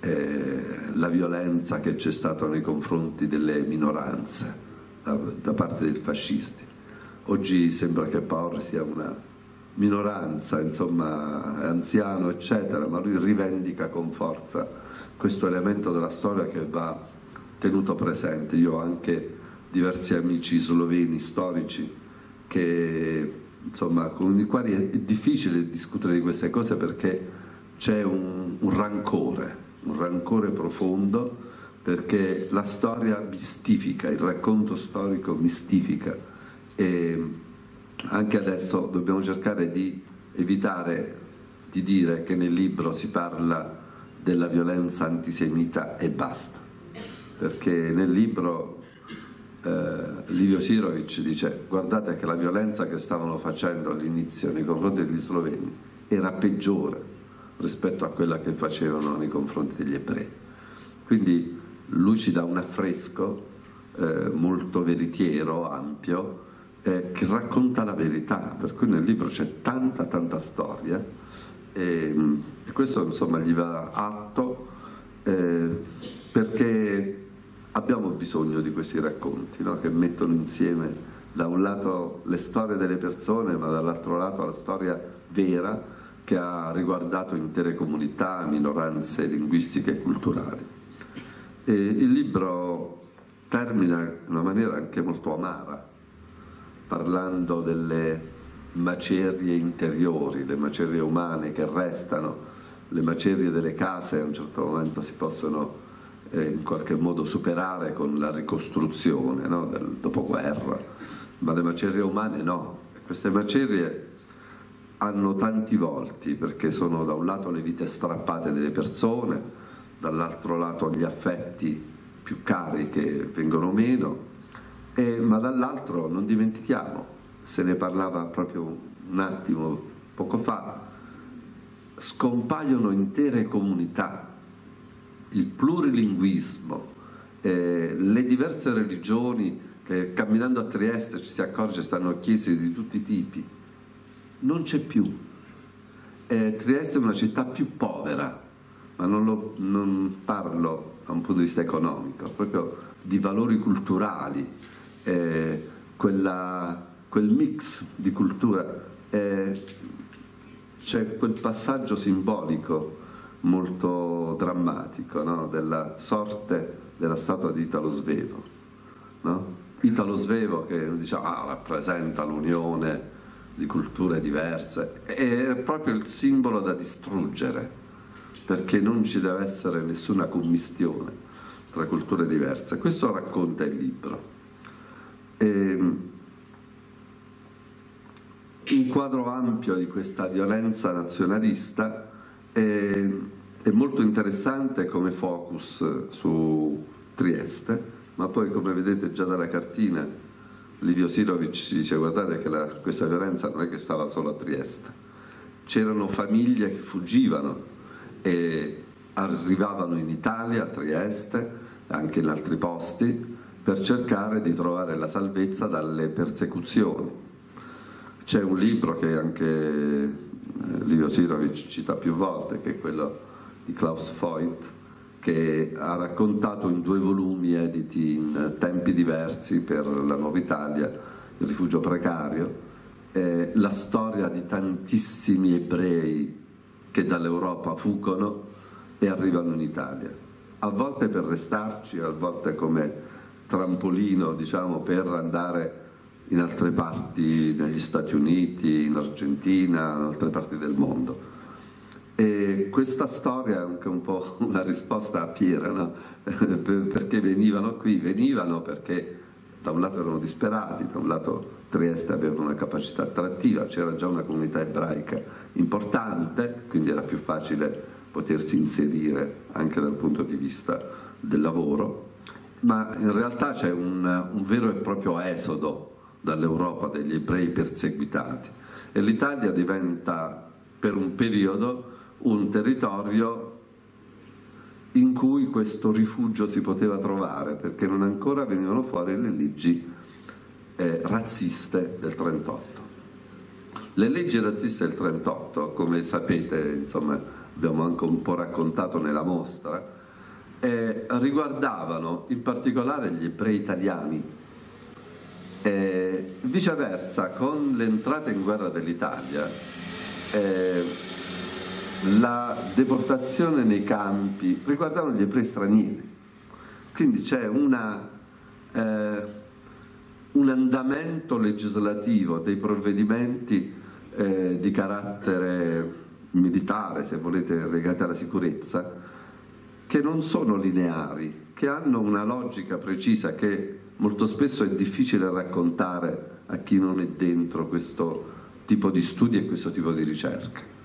eh, la violenza che c'è stata nei confronti delle minoranze da, da parte dei fascisti. Oggi sembra che Paolo sia una minoranza, insomma, anziano, eccetera, ma lui rivendica con forza questo elemento della storia che va tenuto presente. Io ho anche diversi amici sloveni storici che, insomma, con i quali è difficile discutere di queste cose perché c'è un, un rancore un rancore profondo perché la storia mistifica, il racconto storico mistifica. E anche adesso dobbiamo cercare di evitare di dire che nel libro si parla della violenza antisemita e basta, perché nel libro eh, Livio Sirovic dice guardate che la violenza che stavano facendo all'inizio nei confronti degli sloveni era peggiore rispetto a quella che facevano nei confronti degli ebrei. Quindi lui ci un affresco eh, molto veritiero, ampio, eh, che racconta la verità, per cui nel libro c'è tanta tanta storia e, e questo insomma gli va atto eh, perché abbiamo bisogno di questi racconti no? che mettono insieme da un lato le storie delle persone ma dall'altro lato la storia vera che ha riguardato intere comunità, minoranze linguistiche e culturali. E il libro termina in una maniera anche molto amara, parlando delle macerie interiori, le macerie umane che restano, le macerie delle case a un certo momento si possono eh, in qualche modo superare con la ricostruzione no, del dopoguerra, ma le macerie umane no. Queste macerie hanno tanti volti perché sono da un lato le vite strappate delle persone, dall'altro lato gli affetti più cari che vengono meno, e, ma dall'altro non dimentichiamo, se ne parlava proprio un attimo poco fa, scompaiono intere comunità, il plurilinguismo, eh, le diverse religioni che camminando a Trieste ci si accorge stanno chiese di tutti i tipi, non c'è più. Eh, Trieste è una città più povera, ma non, lo, non, parlo da un punto di vista economico, proprio di valori culturali, eh, quella, quel mix di cultura. Eh, c'è quel passaggio simbolico molto drammatico no? della sorte della statua di Italo Svevo. No? Italo Svevo che diciamo, ah, rappresenta l'unione di culture diverse, è proprio il simbolo da distruggere, perché non ci deve essere nessuna commistione tra culture diverse. Questo racconta il libro. E, un quadro ampio di questa violenza nazionalista è, è molto interessante come focus su Trieste, ma poi come vedete già dalla cartina Livio Sirovic ci dice guardate che la, questa violenza non è che stava solo a Trieste, c'erano famiglie che fuggivano e arrivavano in Italia, a Trieste, anche in altri posti, per cercare di trovare la salvezza dalle persecuzioni. C'è un libro che anche eh, Livio Sirovic cita più volte, che è quello di Klaus Voigt, che ha raccontato in due volumi editi in tempi diversi per la Nuova Italia, il rifugio precario, eh, la storia di tantissimi ebrei che dall'Europa fuggono e arrivano in Italia, a volte per restarci, a volte come trampolino diciamo, per andare in altre parti, negli Stati Uniti, in Argentina, in altre parti del mondo. E questa storia è anche un po' [LAUGHS] una risposta a Piera, no? [LAUGHS] perché venivano qui? Venivano perché da un lato erano disperati, da un lato Trieste aveva una capacità attrattiva, c'era già una comunità ebraica importante, quindi era più facile potersi inserire anche dal punto di vista del lavoro, ma in realtà c'è un, un vero e proprio esodo dall'Europa degli ebrei perseguitati e l'Italia diventa per un periodo un territorio in cui questo rifugio si poteva trovare perché non ancora venivano fuori le leggi eh, razziste del 38. Le leggi razziste del 38, come sapete, insomma, abbiamo anche un po' raccontato nella mostra, eh, riguardavano in particolare gli ebrei italiani eh, viceversa, con l'entrata in guerra dell'Italia, eh, la deportazione nei campi riguardavano gli ebrei stranieri, quindi c'è una, eh, un andamento legislativo dei provvedimenti eh, di carattere militare, se volete, legati alla sicurezza, che non sono lineari, che hanno una logica precisa che molto spesso è difficile raccontare a chi non è dentro questo tipo di studi e questo tipo di ricerca.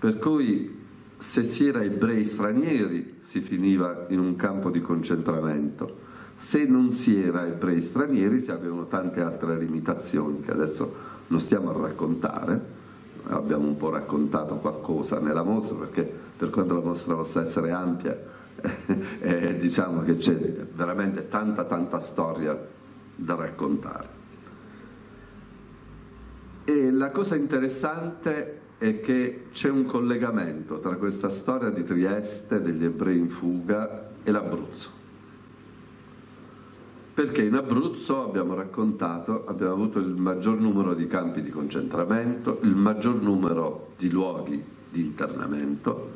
Per cui se si era ebrei stranieri si finiva in un campo di concentramento, se non si era ebrei stranieri si avevano tante altre limitazioni che adesso non stiamo a raccontare, abbiamo un po' raccontato qualcosa nella mostra perché per quanto la mostra possa essere ampia [LAUGHS] eh, diciamo che c'è veramente tanta tanta storia da raccontare. E la cosa interessante è che c'è un collegamento tra questa storia di Trieste, degli ebrei in fuga e l'Abruzzo. Perché in Abruzzo abbiamo raccontato, abbiamo avuto il maggior numero di campi di concentramento, il maggior numero di luoghi di internamento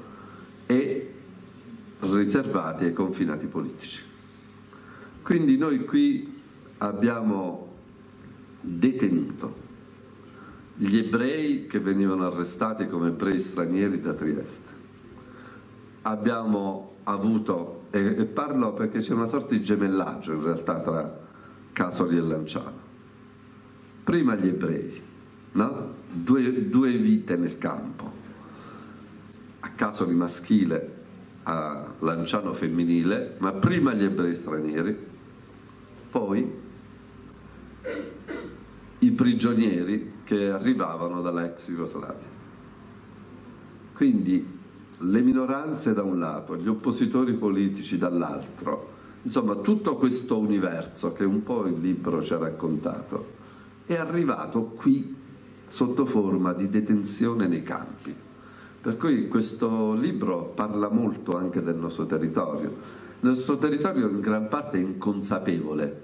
e riservati ai confinati politici. Quindi noi qui abbiamo detenuto gli ebrei che venivano arrestati come ebrei stranieri da Trieste. Abbiamo avuto, e, parlo perché c'è una sorta di gemellaggio in realtà tra Casoli e Lanciano. Prima gli ebrei, no? due, due vite nel campo, a Casoli maschile, a Lanciano femminile, ma prima gli ebrei stranieri, poi i prigionieri che arrivavano dalla ex Jugoslavia. Quindi le minoranze da un lato, gli oppositori politici dall'altro, insomma tutto questo universo che un po' il libro ci ha raccontato, è arrivato qui sotto forma di detenzione nei campi. Per cui questo libro parla molto anche del nostro territorio. Il nostro territorio in gran parte è inconsapevole,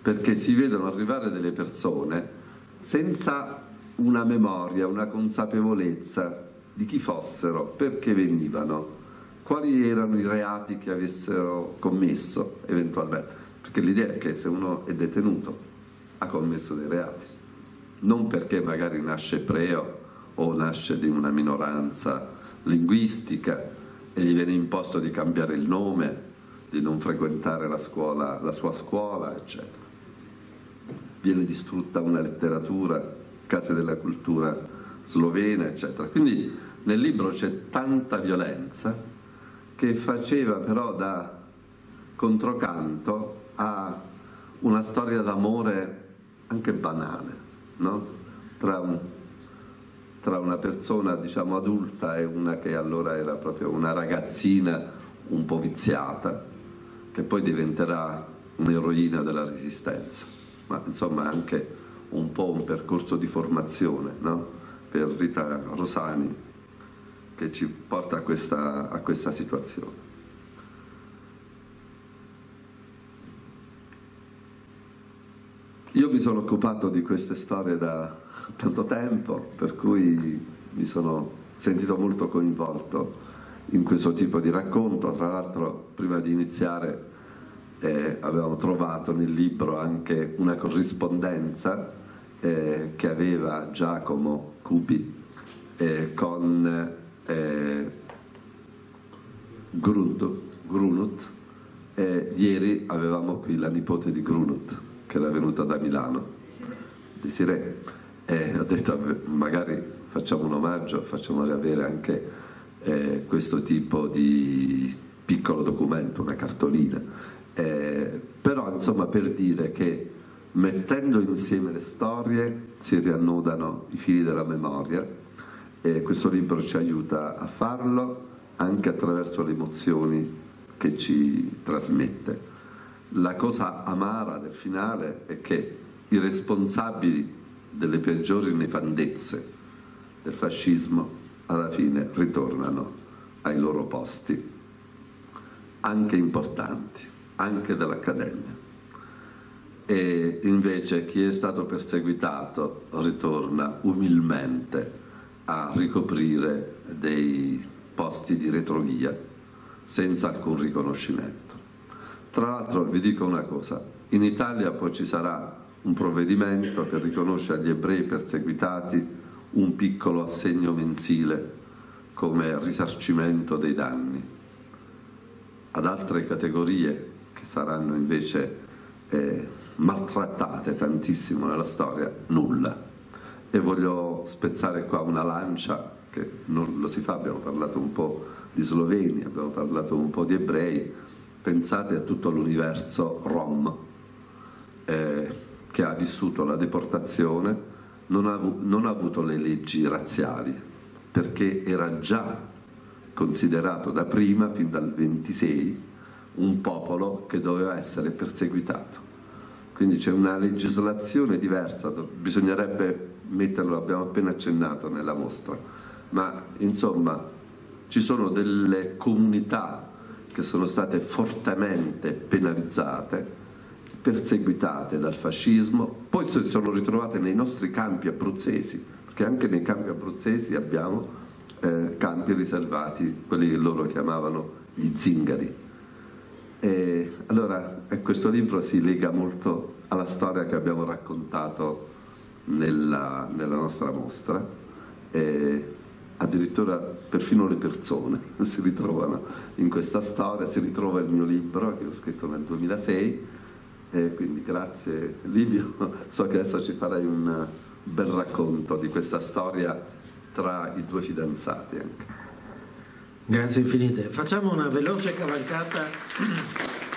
perché si vedono arrivare delle persone senza una memoria, una consapevolezza di chi fossero, perché venivano, quali erano i reati che avessero commesso eventualmente, perché l'idea è che se uno è detenuto ha commesso dei reati, non perché magari nasce preo o nasce di una minoranza linguistica e gli viene imposto di cambiare il nome, di non frequentare la, scuola, la sua scuola, eccetera. Viene distrutta una letteratura, case della cultura slovena, eccetera. Quindi nel libro c'è tanta violenza che faceva però da controcanto a una storia d'amore anche banale, no? tra, un, tra, una persona diciamo adulta e una che allora era proprio una ragazzina un po' viziata, che poi diventerà un'eroina della resistenza ma insomma anche un po' un percorso di formazione no? per Rita Rosani che ci porta a questa, a questa situazione. Io mi sono occupato di queste storie da tanto tempo, per cui mi sono sentito molto coinvolto in questo tipo di racconto. Tra l'altro, prima di iniziare, eh, avevamo trovato nel libro anche una corrispondenza eh, che aveva Giacomo Cupi eh, con eh, Grunut. ieri avevamo qui la nipote di Grunut che era venuta da Milano, di Sire. E ho detto magari facciamo un omaggio, facciamo riavere anche eh, questo tipo di piccolo documento, una cartolina eh, però insomma per dire che mettendo insieme le storie si riannodano i fili della memoria e questo libro ci aiuta a farlo anche attraverso le emozioni che ci trasmette. La cosa amara del finale è che i responsabili delle peggiori nefandezze del fascismo alla fine ritornano ai loro posti, anche importanti anche dall'Accademia. E invece chi è stato perseguitato ritorna umilmente a ricoprire dei posti di retrovia senza alcun riconoscimento. Tra l'altro vi dico una cosa, in Italia poi ci sarà un provvedimento che riconosce agli ebrei perseguitati un piccolo assegno mensile come risarcimento dei danni. Ad altre categorie che saranno invece eh, maltrattate tantissimo nella storia, nulla. E voglio spezzare qua una lancia, che non lo si fa, abbiamo parlato un po' di sloveni, abbiamo parlato un po' di ebrei, pensate a tutto l'universo rom, eh, che ha vissuto la deportazione, non ha, non ha avuto le leggi razziali, perché era già considerato da prima, fin dal 26, un popolo che doveva essere perseguitato. Quindi c'è una legislazione diversa, bisognerebbe metterlo, abbiamo appena accennato nella mostra, ma insomma ci sono delle comunità che sono state fortemente penalizzate, perseguitate dal fascismo, poi si sono ritrovate nei nostri campi abruzzesi, perché anche nei campi abruzzesi abbiamo eh, campi riservati, quelli che loro chiamavano gli zingari. E allora e questo libro si lega molto alla storia che abbiamo raccontato nella, nella nostra mostra. E addirittura perfino le persone [LAUGHS] si ritrovano in questa storia, si ritrova il mio libro che ho scritto nel 2006 e quindi grazie Livio, [LAUGHS] so che adesso ci farai un bel racconto di questa storia tra i due fidanzati. Anche. Grazie infinite. Facciamo una veloce cavalcata. [CLEARS THROAT]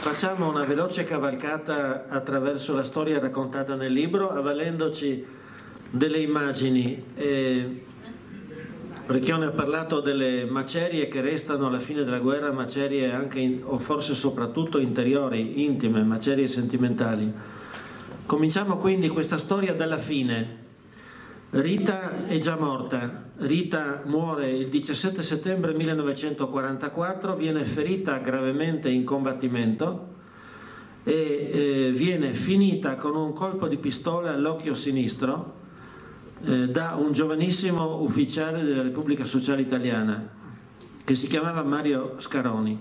Facciamo una veloce cavalcata attraverso la storia raccontata nel libro, avvalendoci delle immagini. Eh, Recchione ha parlato delle macerie che restano alla fine della guerra, macerie anche in, o forse soprattutto interiori, intime, macerie sentimentali. Cominciamo quindi questa storia dalla fine. Rita è già morta, Rita muore il 17 settembre 1944, viene ferita gravemente in combattimento e eh, viene finita con un colpo di pistola all'occhio sinistro eh, da un giovanissimo ufficiale della Repubblica Sociale Italiana che si chiamava Mario Scaroni.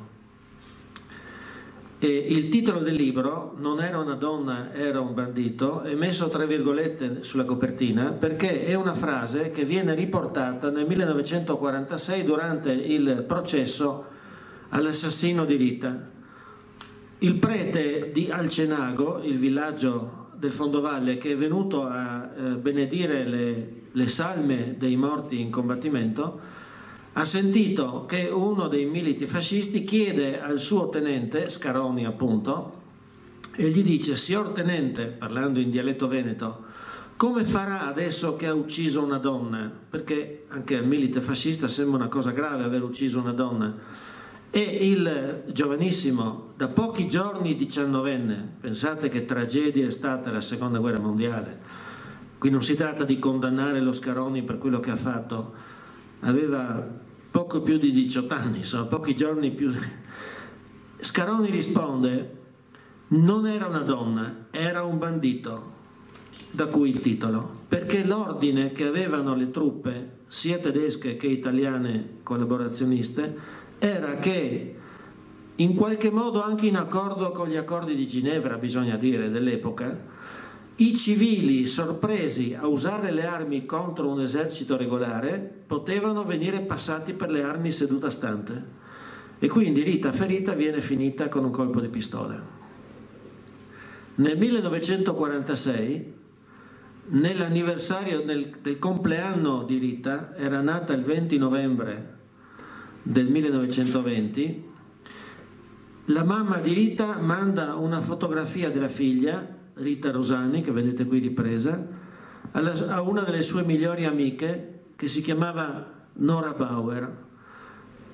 E il titolo del libro, Non era una donna, era un bandito, è messo tra virgolette sulla copertina perché è una frase che viene riportata nel 1946 durante il processo all'assassino di Rita. Il prete di Alcenago, il villaggio del Fondovalle che è venuto a eh, benedire le, le salme dei morti in combattimento, ha sentito che uno dei militi fascisti chiede al suo tenente, Scaroni appunto, e gli dice, signor tenente, parlando in dialetto veneto, come farà adesso che ha ucciso una donna? Perché anche al milite fascista sembra una cosa grave aver ucciso una donna. E il giovanissimo, da pochi giorni diciannovenne, pensate che tragedia è stata la seconda guerra mondiale, qui non si tratta di condannare lo Scaroni per quello che ha fatto, aveva poco più di 18 anni, sono pochi giorni più... Scaroni risponde, non era una donna, era un bandito, da cui il titolo, perché l'ordine che avevano le truppe, sia tedesche che italiane collaborazioniste, era che in qualche modo anche in accordo con gli accordi di Ginevra, bisogna dire, dell'epoca, i civili sorpresi a usare le armi contro un esercito regolare potevano venire passati per le armi seduta stante e quindi Rita ferita viene finita con un colpo di pistola. Nel 1946, nell'anniversario del, del compleanno di Rita, era nata il 20 novembre del 1920, la mamma di Rita manda una fotografia della figlia, Rita Rosani, che vedete qui ripresa, a una delle sue migliori amiche che si chiamava Nora Bauer.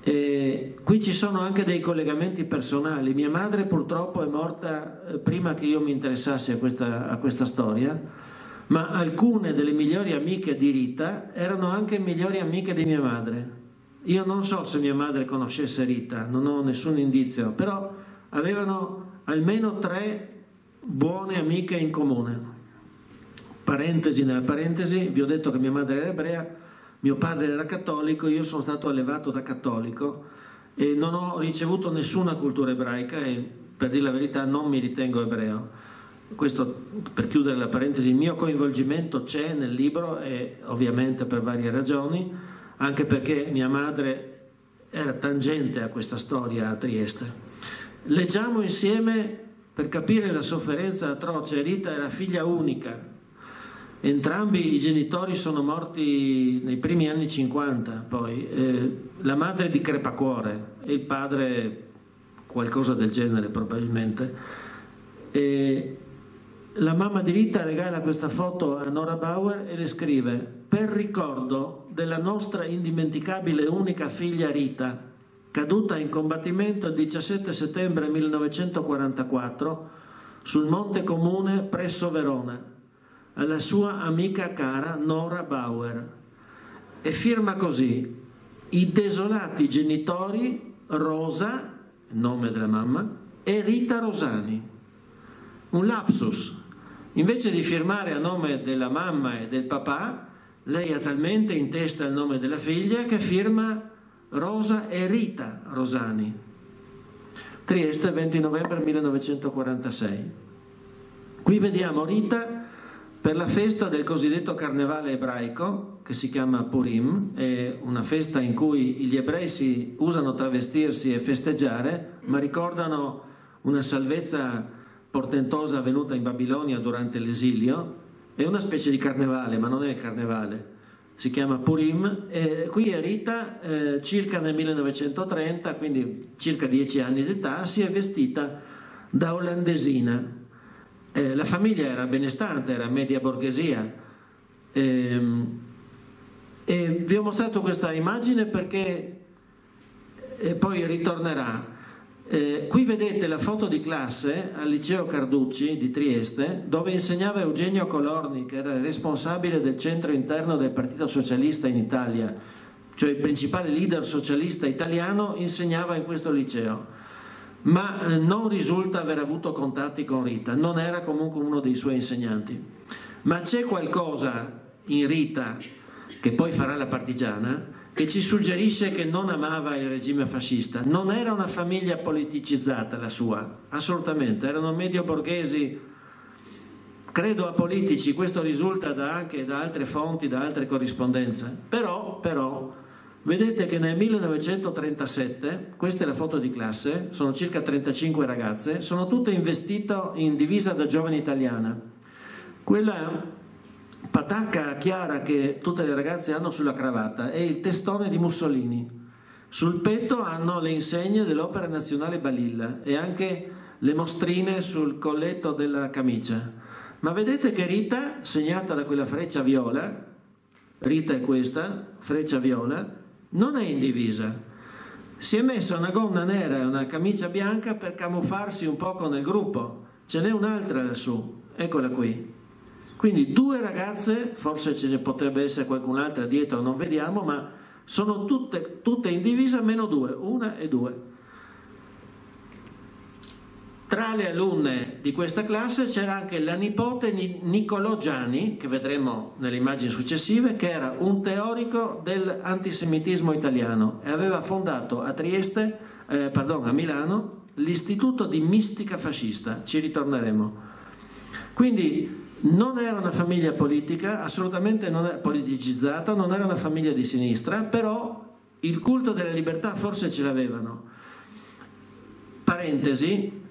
E qui ci sono anche dei collegamenti personali. Mia madre purtroppo è morta eh, prima che io mi interessassi a questa, a questa storia, ma alcune delle migliori amiche di Rita erano anche migliori amiche di mia madre. Io non so se mia madre conoscesse Rita, non ho nessun indizio, però avevano almeno tre buone amiche in comune. Parentesi nella parentesi, vi ho detto che mia madre era ebrea, mio padre era cattolico, io sono stato allevato da cattolico e non ho ricevuto nessuna cultura ebraica e per dire la verità non mi ritengo ebreo. Questo per chiudere la parentesi, il mio coinvolgimento c'è nel libro e ovviamente per varie ragioni anche perché mia madre era tangente a questa storia a Trieste. Leggiamo insieme per capire la sofferenza atroce. Rita era figlia unica. Entrambi i genitori sono morti nei primi anni 50, poi eh, la madre di crepacuore e il padre qualcosa del genere probabilmente. E la mamma di Rita regala questa foto a Nora Bauer e le scrive per ricordo della nostra indimenticabile unica figlia Rita, caduta in combattimento il 17 settembre 1944 sul Monte Comune presso Verona, alla sua amica cara Nora Bauer. e firma così, i desolati genitori Rosa, nome della mamma, e Rita Rosani. Un lapsus. Invece di firmare a nome della mamma e del papà, lei ha talmente in testa il nome della figlia che firma Rosa e Rita Rosani. Trieste, 20 novembre 1946. Qui vediamo Rita per la festa del cosiddetto carnevale ebraico, che si chiama Purim, è una festa in cui gli ebrei si usano travestirsi e festeggiare, ma ricordano una salvezza portentosa avvenuta in Babilonia durante l'esilio. È una specie di carnevale, ma non è carnevale. Si chiama Purim e qui è Rita, eh, circa nel 1930, quindi circa dieci anni d'età, si è vestita da olandesina eh, la famiglia era benestante, era media borghesia. Eh, e vi ho mostrato questa immagine perché e poi ritornerà. Eh, qui vedete la foto di classe al liceo Carducci di Trieste, dove insegnava Eugenio Colorni, che era il responsabile del centro interno del Partito Socialista in Italia, cioè il principale leader socialista italiano, insegnava in questo liceo. Ma eh, non risulta aver avuto contatti con Rita, non era comunque uno dei suoi insegnanti. Ma c'è qualcosa in Rita, che poi farà la partigiana, che ci suggerisce che non amava il regime fascista. Non era una famiglia politicizzata la sua, assolutamente, erano medio borghesi, credo apolitici, questo risulta da anche da altre fonti, da altre corrispondenze. Però, però Vedete che nel 1937, questa è la foto di classe, sono circa 35 ragazze, sono tutte investite in divisa da giovane italiana. Quella patacca chiara che tutte le ragazze hanno sulla cravatta è il testone di Mussolini. Sul petto hanno le insegne dell'Opera Nazionale Balilla e anche le mostrine sul colletto della camicia. Ma vedete che Rita, segnata da quella freccia viola, Rita è questa, freccia viola, non è in divisa. Si è messa una gonna nera e una camicia bianca per camuffarsi un poco nel gruppo. Ce n'è un'altra lassù, eccola qui. Quindi due ragazze, forse ce ne potrebbe essere qualcun'altra dietro, non vediamo, ma sono tutte, tutte in divisa meno due, una e due. Tra le alunne di questa classe c'era anche la nipote Niccolò Gianni, che vedremo nelle immagini successive, che era un teorico dell'antisemitismo italiano e aveva fondato a Trieste, eh, pardon, a Milano, l'istituto di mistica fascista, ci ritorneremo. Quindi non era una famiglia politica, assolutamente non politicizzata, non era una famiglia di sinistra, però il culto della libertà forse ce l'avevano. Parentesi,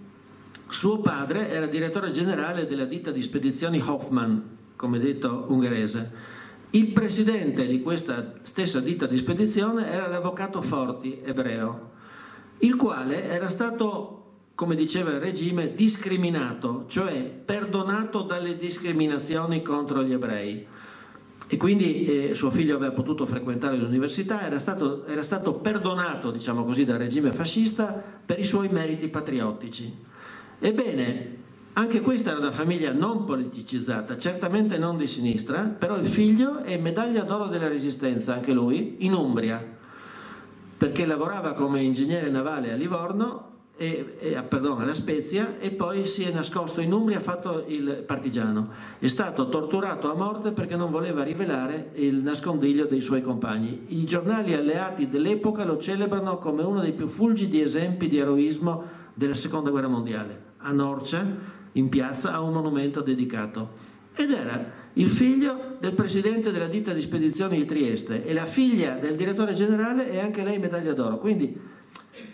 suo padre era direttore generale della ditta di spedizioni Hoffman, come detto ungherese. Il presidente di questa stessa ditta di spedizione era l'avvocato Forti, ebreo, il quale era stato, come diceva il regime, discriminato, cioè perdonato dalle discriminazioni contro gli ebrei. E quindi eh, suo figlio aveva potuto frequentare l'università, era stato, era stato perdonato, diciamo così, dal regime fascista per i suoi meriti patriottici. Ebbene, anche questa era una famiglia non politicizzata, certamente non di sinistra, però il figlio è medaglia d'oro della resistenza, anche lui, in Umbria, perché lavorava come ingegnere navale a Livorno, e, e, perdon, alla Spezia e poi si è nascosto in Umbria e ha fatto il partigiano. È stato torturato a morte perché non voleva rivelare il nascondiglio dei suoi compagni. I giornali alleati dell'epoca lo celebrano come uno dei più fulgidi esempi di eroismo della seconda guerra mondiale. A Norcia, in piazza, ha un monumento dedicato. Ed era il figlio del presidente della ditta di spedizioni di Trieste e la figlia del direttore generale e anche lei medaglia d'oro. Quindi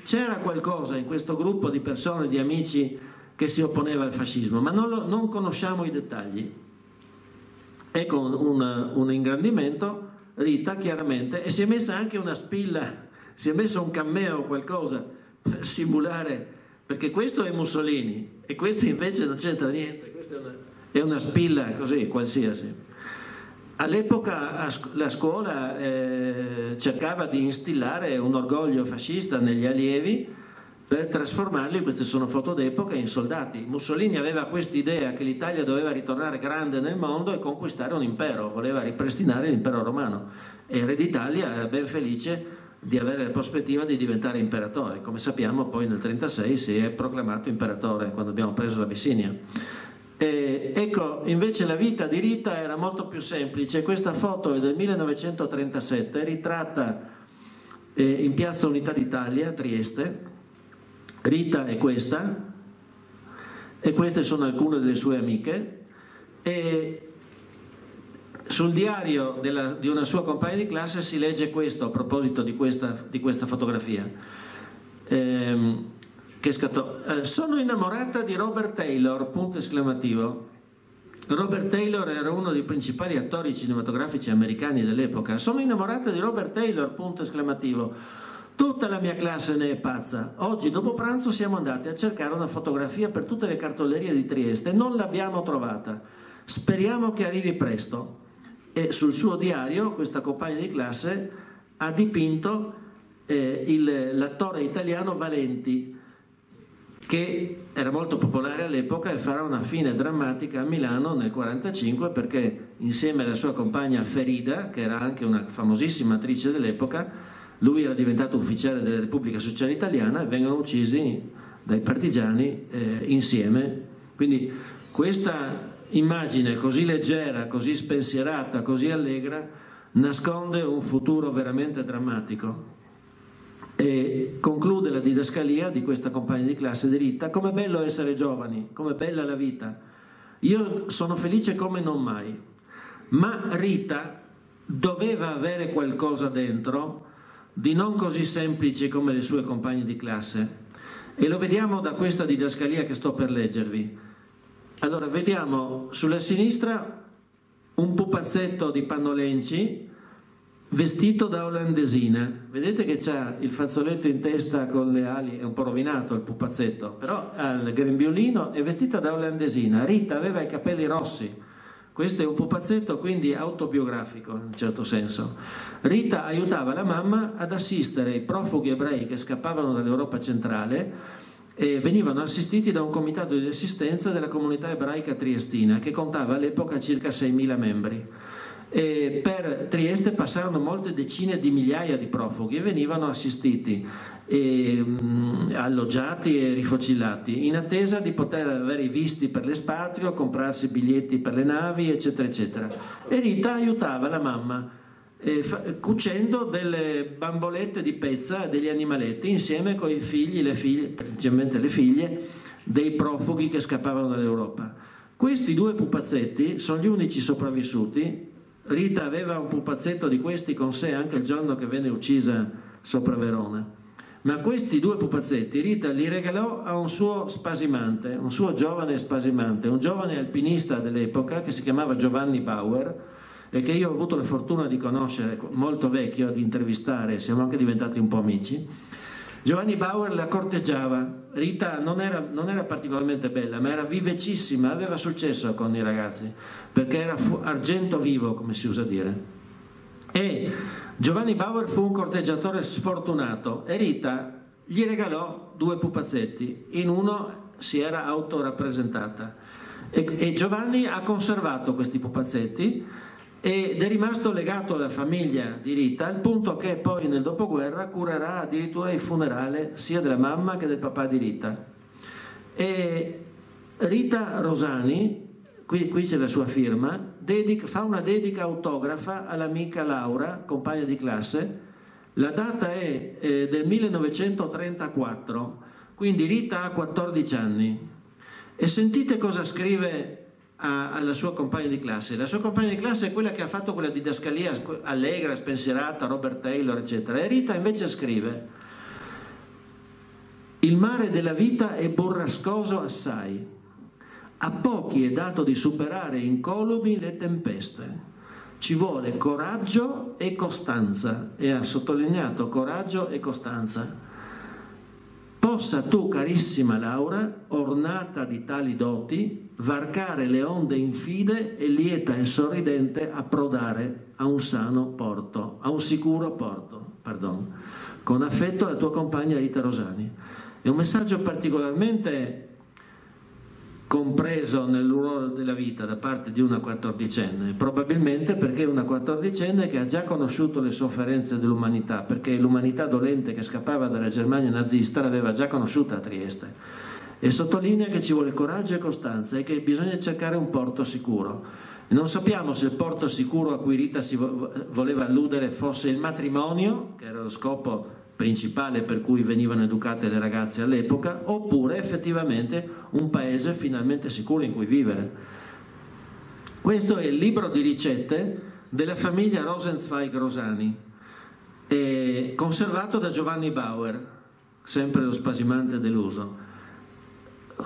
c'era qualcosa in questo gruppo di persone, di amici che si opponeva al fascismo, ma non, lo, non conosciamo i dettagli. Ecco un, un, un ingrandimento, Rita chiaramente, e si è messa anche una spilla, si è messa un cameo, qualcosa per simulare perché questo è Mussolini e questo invece non c'entra niente, questa è una, è una spilla così, qualsiasi. All'epoca la scuola eh, cercava di instillare un orgoglio fascista negli allievi per trasformarli, queste sono foto d'epoca, in soldati. Mussolini aveva questa idea che l'Italia doveva ritornare grande nel mondo e conquistare un impero, voleva ripristinare l'impero romano e Re d'Italia era ben felice di avere la prospettiva di diventare imperatore. Come sappiamo poi nel 1936 si è proclamato imperatore quando abbiamo preso l'Abissinia. E, ecco, invece la vita di Rita era molto più semplice. Questa foto è del 1937, ritratta eh, in Piazza Unità d'Italia, Trieste, Rita è questa e queste sono alcune delle sue amiche e sul diario della, di una sua compagna di classe si legge questo a proposito di questa, di questa fotografia. Ehm, che scattò, eh, sono innamorata di Robert Taylor, punto esclamativo. Robert Taylor era uno dei principali attori cinematografici americani dell'epoca. Sono innamorata di Robert Taylor, punto esclamativo. Tutta la mia classe ne è pazza. Oggi dopo pranzo siamo andati a cercare una fotografia per tutte le cartolerie di Trieste, non l'abbiamo trovata. Speriamo che arrivi presto. E sul suo diario questa compagna di classe ha dipinto eh, il, l'attore italiano Valenti, che era molto popolare all'epoca e farà una fine drammatica a Milano nel 1945 perché insieme alla sua compagna Ferida, che era anche una famosissima attrice dell'epoca, lui era diventato ufficiale della Repubblica Sociale Italiana e vengono uccisi dai partigiani eh, insieme. Quindi questa immagine così leggera, così spensierata, così allegra, nasconde un futuro veramente drammatico. E conclude la didascalia di questa compagna di classe di Rita, com'è bello essere giovani, com'è bella la vita. Io sono felice come non mai, ma Rita doveva avere qualcosa dentro di non così semplice come le sue compagne di classe. E lo vediamo da questa didascalia che sto per leggervi. Allora, vediamo sulla sinistra un pupazzetto di Pannolenci vestito da olandesina. Vedete che c'ha il fazzoletto in testa con le ali, è un po' rovinato il pupazzetto, però ha il grembiolino, è vestita da olandesina. Rita aveva i capelli rossi questo è un pupazzetto quindi autobiografico in un certo senso. Rita aiutava la mamma ad assistere i profughi ebrei che scappavano dall'Europa centrale e venivano assistiti da un comitato di assistenza della comunità ebraica triestina che contava all'epoca circa 6.000 membri. E per Trieste passarono molte decine di migliaia di profughi e venivano assistiti, e, mh, alloggiati e rifocillati, in attesa di poter avere i visti per l'espatrio, comprarsi biglietti per le navi, eccetera, eccetera. E Rita aiutava la mamma eh, fa, cucendo delle bambolette di pezza, degli animaletti, insieme con i figli, le figlie, principalmente le figlie, dei profughi che scappavano dall'Europa. Questi due pupazzetti sono gli unici sopravvissuti Rita aveva un pupazzetto di questi con sé anche il giorno che venne uccisa sopra Verona. Ma questi due pupazzetti Rita li regalò a un suo spasimante, un suo giovane spasimante, un giovane alpinista dell'epoca che si chiamava Giovanni Bauer e che io ho avuto la fortuna di conoscere, molto vecchio, di intervistare, siamo anche diventati un po' amici Giovanni Bauer la corteggiava, Rita non era, non era, particolarmente bella, ma era vivecissima, aveva successo con i ragazzi, perché era argento vivo, come si usa dire. E Giovanni Bauer fu un corteggiatore sfortunato e Rita gli regalò due pupazzetti, in uno si era autorappresentata. E, e Giovanni ha conservato questi pupazzetti ed è rimasto legato alla famiglia di Rita al punto che poi nel dopoguerra curerà addirittura il funerale sia della mamma che del papà di Rita. E Rita Rosani, qui, qui c'è la sua firma, dedica, fa una dedica autografa all'amica Laura, compagna di classe, la data è eh, del 1934, quindi Rita ha 14 anni. E sentite cosa scrive alla sua compagna di classe. La sua compagna di classe è quella che ha fatto quella didascalia allegra, spensierata, Robert Taylor, eccetera. E Rita invece scrive: Il mare della vita è borrascoso assai. A pochi è dato di superare incolubi le tempeste. Ci vuole coraggio e costanza, e ha sottolineato coraggio e costanza. Possa tu, carissima Laura, ornata di tali doti, varcare le onde infide e lieta e sorridente approdare a un sano porto, a un sicuro porto, pardon. Con affetto la tua compagna Rita Rosani. È un messaggio particolarmente compreso nel ruolo della vita da parte di una quattordicenne, probabilmente perché è una quattordicenne che ha già conosciuto le sofferenze dell'umanità, perché l'umanità dolente che scappava dalla Germania nazista l'aveva già conosciuta a Trieste. E sottolinea che ci vuole coraggio e costanza e che bisogna cercare un porto sicuro. Non sappiamo se il porto sicuro a cui Rita si voleva alludere fosse il matrimonio, che era lo scopo principale per cui venivano educate le ragazze all'epoca, oppure effettivamente un paese finalmente sicuro in cui vivere. Questo è il libro di ricette della famiglia Rosenzweig Rosani, conservato da Giovanni Bauer, sempre lo spasimante deluso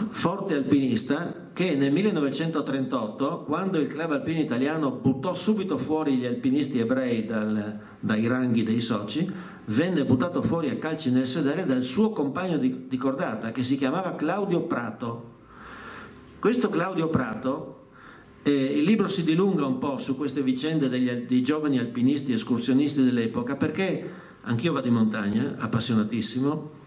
forte alpinista che nel 1938, quando il club alpino italiano buttò subito fuori gli alpinisti ebrei dal, dai ranghi dei soci, venne buttato fuori a calci nel sedere dal suo compagno di, di cordata che si chiamava Claudio Prato. Questo Claudio Prato eh, il libro si dilunga un po' su queste vicende degli, dei giovani alpinisti escursionisti dell'epoca perché anch'io vado in montagna, appassionatissimo,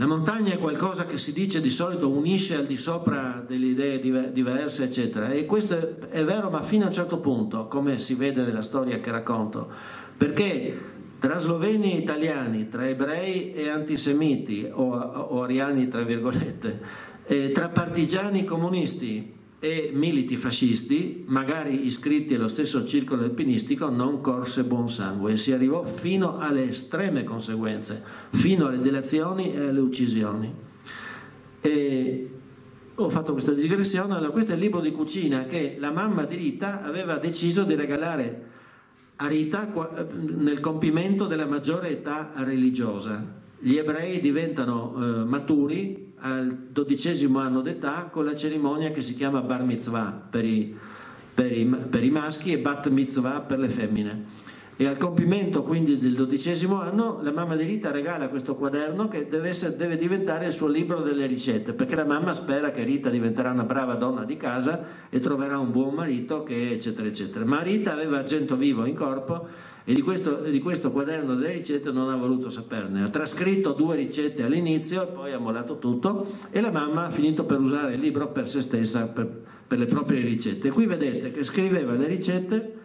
la montagna è qualcosa che si dice di solito unisce al di sopra delle idee diverse, eccetera, e questo è vero ma fino a un certo punto, come si vede nella storia che racconto, perché tra sloveni e italiani, tra ebrei e antisemiti o, o ariani tra virgolette, eh, tra partigiani comunisti e militi fascisti, magari iscritti allo stesso circolo alpinistico, non corse buon sangue e si arrivò fino alle estreme conseguenze, fino alle delazioni e alle uccisioni. E ho fatto questa digressione, allora questo è il libro di cucina che la mamma di Rita aveva deciso di regalare a Rita nel compimento della maggiore età religiosa. Gli ebrei diventano eh, maturi al dodicesimo anno d'età con la cerimonia che si chiama bar mitzvah per i, per i, per i maschi e bat mitzvah per le femmine. E al compimento quindi del dodicesimo anno la mamma di Rita regala questo quaderno che deve, essere, deve, diventare il suo libro delle ricette, perché la mamma spera che Rita diventerà una brava donna di casa e troverà un buon marito, che eccetera eccetera. Ma Rita aveva argento vivo in corpo e di questo, di questo, quaderno delle ricette non ha voluto saperne. Ha trascritto due ricette all'inizio poi ha mollato tutto e la mamma ha finito per usare il libro per se stessa, per, per le proprie ricette. E qui vedete che scriveva le ricette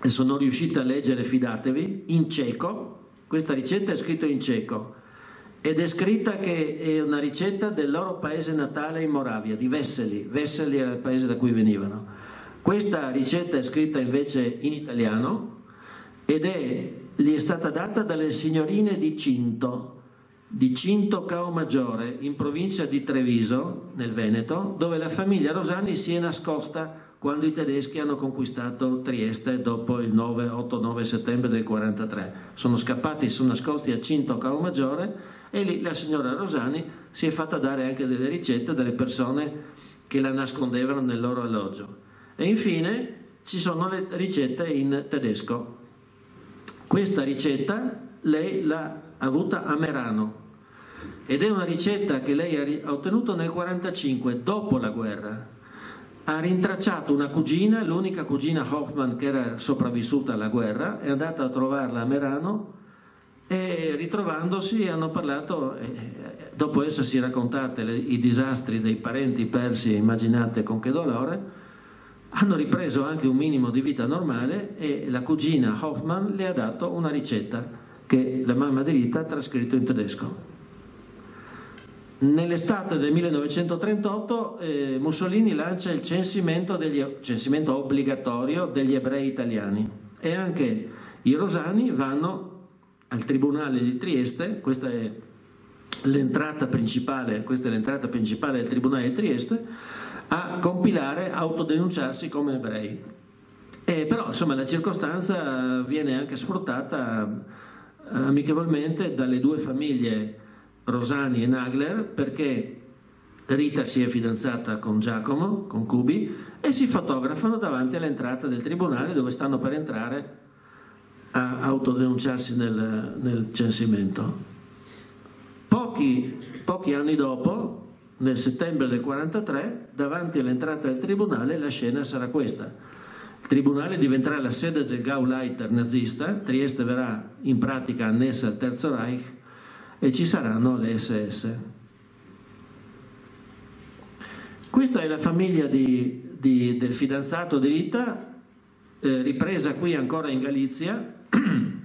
e sono riuscita a leggere, fidatevi, in ceco. Questa ricetta è scritta in ceco ed è scritta che è una ricetta del loro paese natale in Moravia, di Vesseli. Vesseli era il paese da cui venivano. Questa ricetta è scritta invece in italiano ed è, gli è stata data dalle signorine di Cinto, di Cinto Cao Maggiore, in provincia di Treviso, nel Veneto, dove la famiglia Rosani si è nascosta quando i tedeschi hanno conquistato Trieste dopo il 8-9 settembre del 43. Sono scappati, sono nascosti a Cinto Cao Maggiore e lì la signora Rosani si è fatta dare anche delle ricette dalle persone che la nascondevano nel loro alloggio. E infine ci sono le ricette in tedesco, questa ricetta lei l'ha avuta a Merano ed è una ricetta che lei ha ottenuto nel 1945, dopo la guerra. Ha rintracciato una cugina, l'unica cugina Hoffman che era sopravvissuta alla guerra, è andata a trovarla a Merano e ritrovandosi hanno parlato, eh, dopo essersi raccontate le, i disastri dei parenti persi, immaginate con che dolore, hanno ripreso anche un minimo di vita normale e la cugina Hoffman le ha dato una ricetta che la mamma di Rita ha trascritto in tedesco. Nell'estate del 1938 eh, Mussolini lancia il censimento, degli, censimento obbligatorio degli ebrei italiani e anche i rosani vanno al tribunale di Trieste, questa è l'entrata principale, questa è l'entrata principale del tribunale di Trieste, a compilare, autodenunciarsi come ebrei. E però insomma la circostanza viene anche sfruttata eh, amichevolmente dalle due famiglie Rosani e Nagler perché Rita si è fidanzata con Giacomo, con Cubi, e si fotografano davanti all'entrata del tribunale dove stanno per entrare a autodenunciarsi nel, nel censimento. Pochi, pochi anni dopo, nel settembre del 43, davanti all'entrata del tribunale, la scena sarà questa. Il tribunale diventerà la sede del Gauleiter nazista, Trieste verrà in pratica annessa al Terzo Reich e ci saranno le SS. Questa è la famiglia di, di, del fidanzato di Rita, eh, ripresa qui ancora in Galizia. [CLEARS THROAT]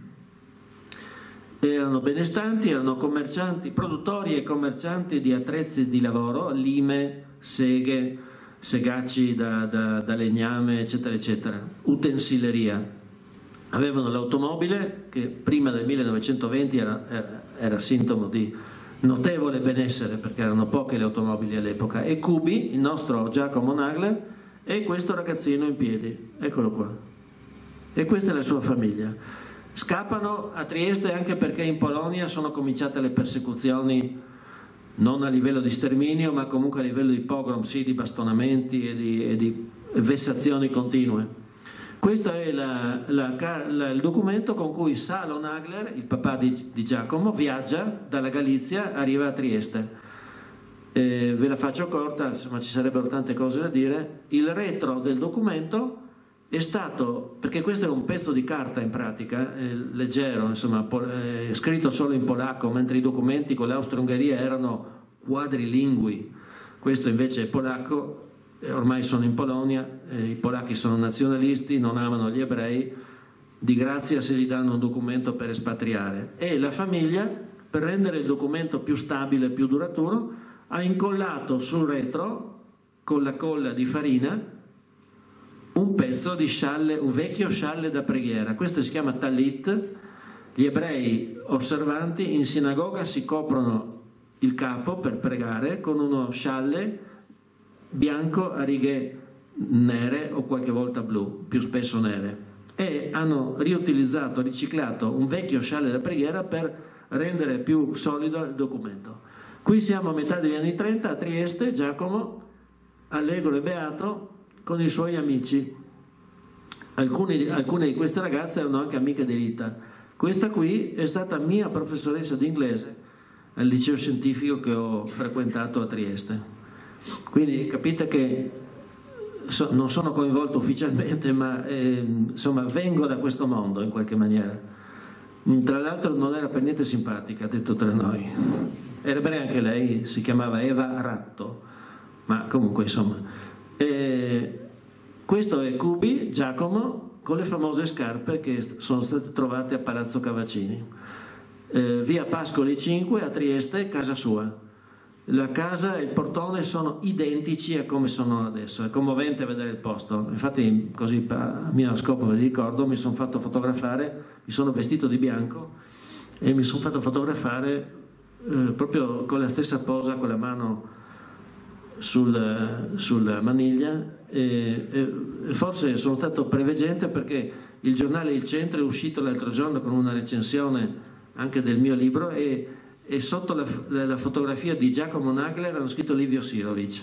erano benestanti, erano commercianti, produttori e commercianti di attrezzi di lavoro, lime, seghe, segacci da, da, da legname, eccetera, eccetera, utensileria. Avevano l'automobile che prima del 1920 era, era sintomo di notevole benessere perché erano poche le automobili all'epoca e Cubi, il nostro Giacomo Nagler, e questo ragazzino in piedi, eccolo qua. E questa è la sua famiglia. Scappano a Trieste anche perché in Polonia sono cominciate le persecuzioni non a livello di sterminio ma comunque a livello di pogrom, sì, di bastonamenti e di, e di vessazioni continue. Questo è la, la, la, il documento con cui Salo Nagler, il papà di, di Giacomo, viaggia dalla Galizia, arriva a Trieste. Eh, ve la faccio corta, insomma ci sarebbero tante cose da dire. Il retro del documento è stato, perché questo è un pezzo di carta in pratica, eh, leggero, insomma, eh, scritto solo in polacco, mentre i documenti con l'Austria-Ungheria erano quadrilingui. Questo invece è polacco, ormai sono in Polonia, eh, i polacchi sono nazionalisti, non amano gli ebrei, di grazia se gli danno un documento per espatriare. E la famiglia, per rendere il documento più stabile e più duraturo, ha incollato sul retro, con la colla di farina, un pezzo di scialle, un vecchio scialle da preghiera. Questo si chiama talit. Gli ebrei osservanti in sinagoga si coprono il capo per pregare con uno scialle bianco a righe nere o qualche volta blu, più spesso nere. E hanno riutilizzato, riciclato un vecchio scialle da preghiera per rendere più solido il documento. Qui siamo a metà degli anni 30 a Trieste, Giacomo, allegro e beato, con i suoi amici. Alcuni, alcune di queste ragazze erano anche amiche di Rita. Questa qui è stata mia professoressa di inglese al liceo scientifico che ho frequentato a Trieste. Quindi capite che so, non sono coinvolto ufficialmente, ma eh, insomma vengo da questo mondo in qualche maniera. Mm, tra l'altro non era per niente simpatica, detto tra noi. Era bene anche lei, si chiamava Eva Ratto, ma comunque insomma. Eh, questo è Cubi, Giacomo, con le famose scarpe che sono state trovate a Palazzo Cavaccini. Eh, via Pascoli 5 a Trieste, casa sua la casa e il portone sono identici a come sono adesso, è commovente vedere il posto, infatti così a mio scopo ve li ricordo, mi sono fatto fotografare, mi sono vestito di bianco e mi sono fatto fotografare eh, proprio con la stessa posa, con la mano sul, sulla maniglia e, e forse sono stato preveggente perché il giornale Il Centro è uscito l'altro giorno con una recensione anche del mio libro e e sotto la, la, fotografia di Giacomo Nagler hanno scritto Livio Sirovic.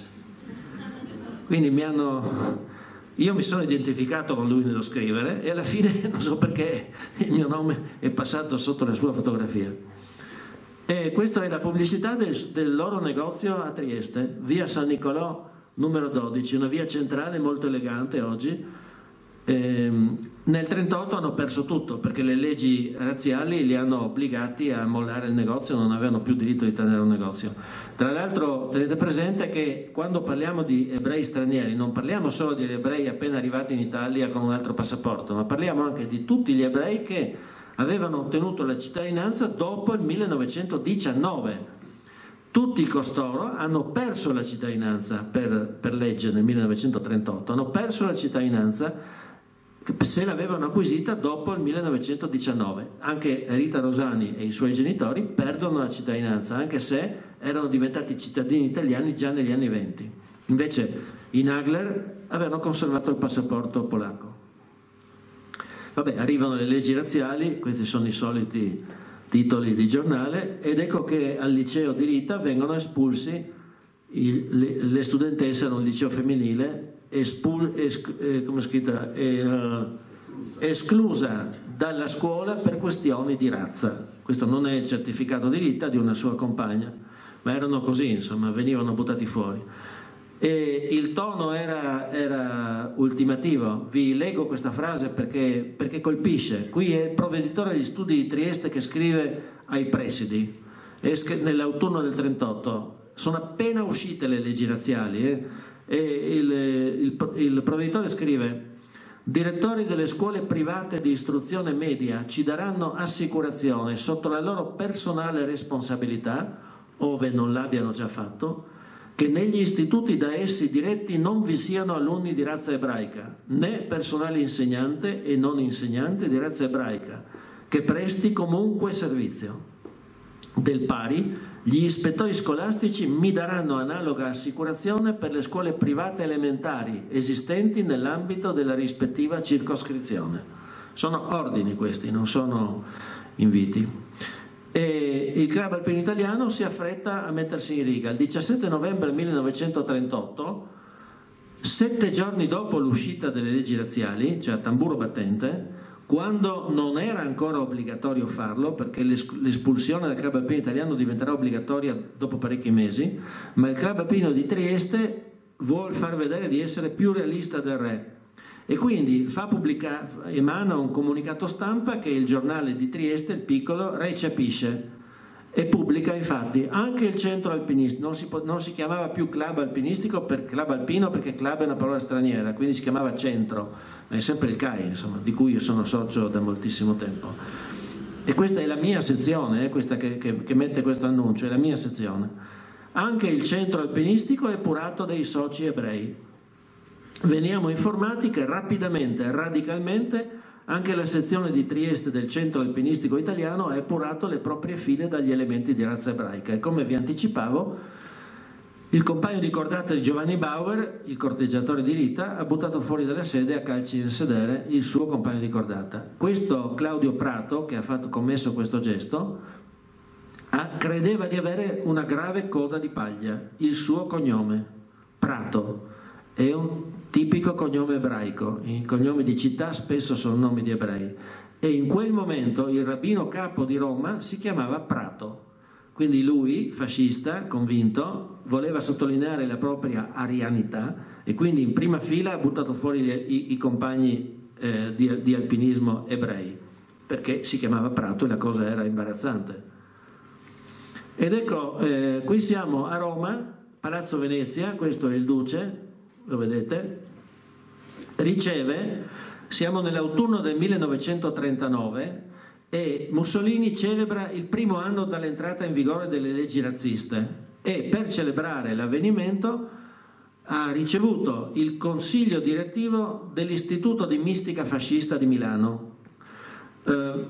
Quindi mi hanno... Io mi sono identificato con lui nello scrivere e alla fine [LAUGHS] non so perché il mio nome è passato sotto la sua fotografia. E questa è la pubblicità del, del loro negozio a Trieste, via San Nicolò numero 12, una via centrale molto elegante oggi, Ehm, nel 1938 hanno perso tutto perché le leggi razziali li hanno obbligati a mollare il negozio, non avevano più diritto di tenere un negozio. Tra l'altro tenete presente che quando parliamo di ebrei stranieri non parliamo solo degli ebrei appena arrivati in Italia con un altro passaporto, ma parliamo anche di tutti gli ebrei che avevano ottenuto la cittadinanza dopo il 1919. Tutti costoro hanno perso la cittadinanza per, per legge nel 1938, hanno perso la cittadinanza se l'avevano acquisita dopo il 1919. Anche Rita Rosani e i suoi genitori perdono la cittadinanza, anche se erano diventati cittadini italiani già negli anni 20. Invece i Nagler avevano conservato il passaporto polacco. Vabbè, arrivano le leggi razziali, questi sono i soliti titoli di giornale, ed ecco che al liceo di Rita vengono espulsi i, le, le studentesse, era un liceo femminile, espul, es, eh, scritta, eh, esclusa dalla scuola per questioni di razza. Questo non è il certificato di Rita di una sua compagna, ma erano così, insomma, venivano buttati fuori. E il tono era, era ultimativo. Vi leggo questa frase perché, perché colpisce. Qui è il provveditore degli studi di Trieste che scrive ai presidi nell'autunno del 38. Sono appena uscite le leggi razziali eh? E il, il, il provveditore scrive Direttori delle scuole private di istruzione media ci daranno assicurazione sotto la loro personale responsabilità, ove non l'abbiano già fatto, che negli istituti da essi diretti non vi siano alunni di razza ebraica, né personale insegnante e non insegnante di razza ebraica, che presti comunque servizio. Del pari, gli ispettori scolastici mi daranno analoga assicurazione per le scuole private elementari esistenti nell'ambito della rispettiva circoscrizione. Sono ordini questi, non sono inviti e il club alpino italiano si affretta a mettersi in riga. Il 17 novembre 1938, sette giorni dopo l'uscita delle leggi razziali, cioè a tamburo battente, quando non era ancora obbligatorio farlo, perché l'espulsione del club alpino italiano diventerà obbligatoria dopo parecchi mesi, ma il club alpino di Trieste vuole far vedere di essere più realista del re. E quindi fa pubblicare, emana un comunicato stampa che il giornale di Trieste, il piccolo, recepisce e pubblica infatti anche il centro alpinistico, non si, non si, chiamava più club alpinistico per club alpino perché club è una parola straniera, quindi si chiamava centro, ma è sempre il CAI insomma, di cui io sono socio da moltissimo tempo. E questa è la mia sezione, eh, questa che, che, che mette questo annuncio, è la mia sezione. Anche il centro alpinistico è purato dai soci ebrei, veniamo informati che rapidamente, radicalmente, anche la sezione di Trieste del centro alpinistico italiano ha epurato le proprie file dagli elementi di razza ebraica e come vi anticipavo il compagno di cordata di Giovanni Bauer, il corteggiatore di Rita, ha buttato fuori dalla sede a calci nel sedere il suo compagno di cordata. Questo Claudio Prato, che ha fatto, commesso questo gesto, ha, credeva di avere una grave coda di paglia, il suo cognome, Prato. È un tipico cognome ebraico, i cognomi di città spesso sono nomi di ebrei. E in quel momento il rabbino capo di Roma si chiamava Prato, quindi lui, fascista, convinto, voleva sottolineare la propria arianità e quindi in prima fila ha buttato fuori gli, i, i, compagni eh, di, di alpinismo ebrei, perché si chiamava Prato e la cosa era imbarazzante. Ed ecco, eh, qui siamo a Roma, Palazzo Venezia, questo è il Duce, lo vedete, riceve, siamo nell'autunno del 1939 e Mussolini celebra il primo anno dall'entrata in vigore delle leggi razziste e per celebrare l'avvenimento ha ricevuto il consiglio direttivo dell'Istituto di Mistica Fascista di Milano. Eh,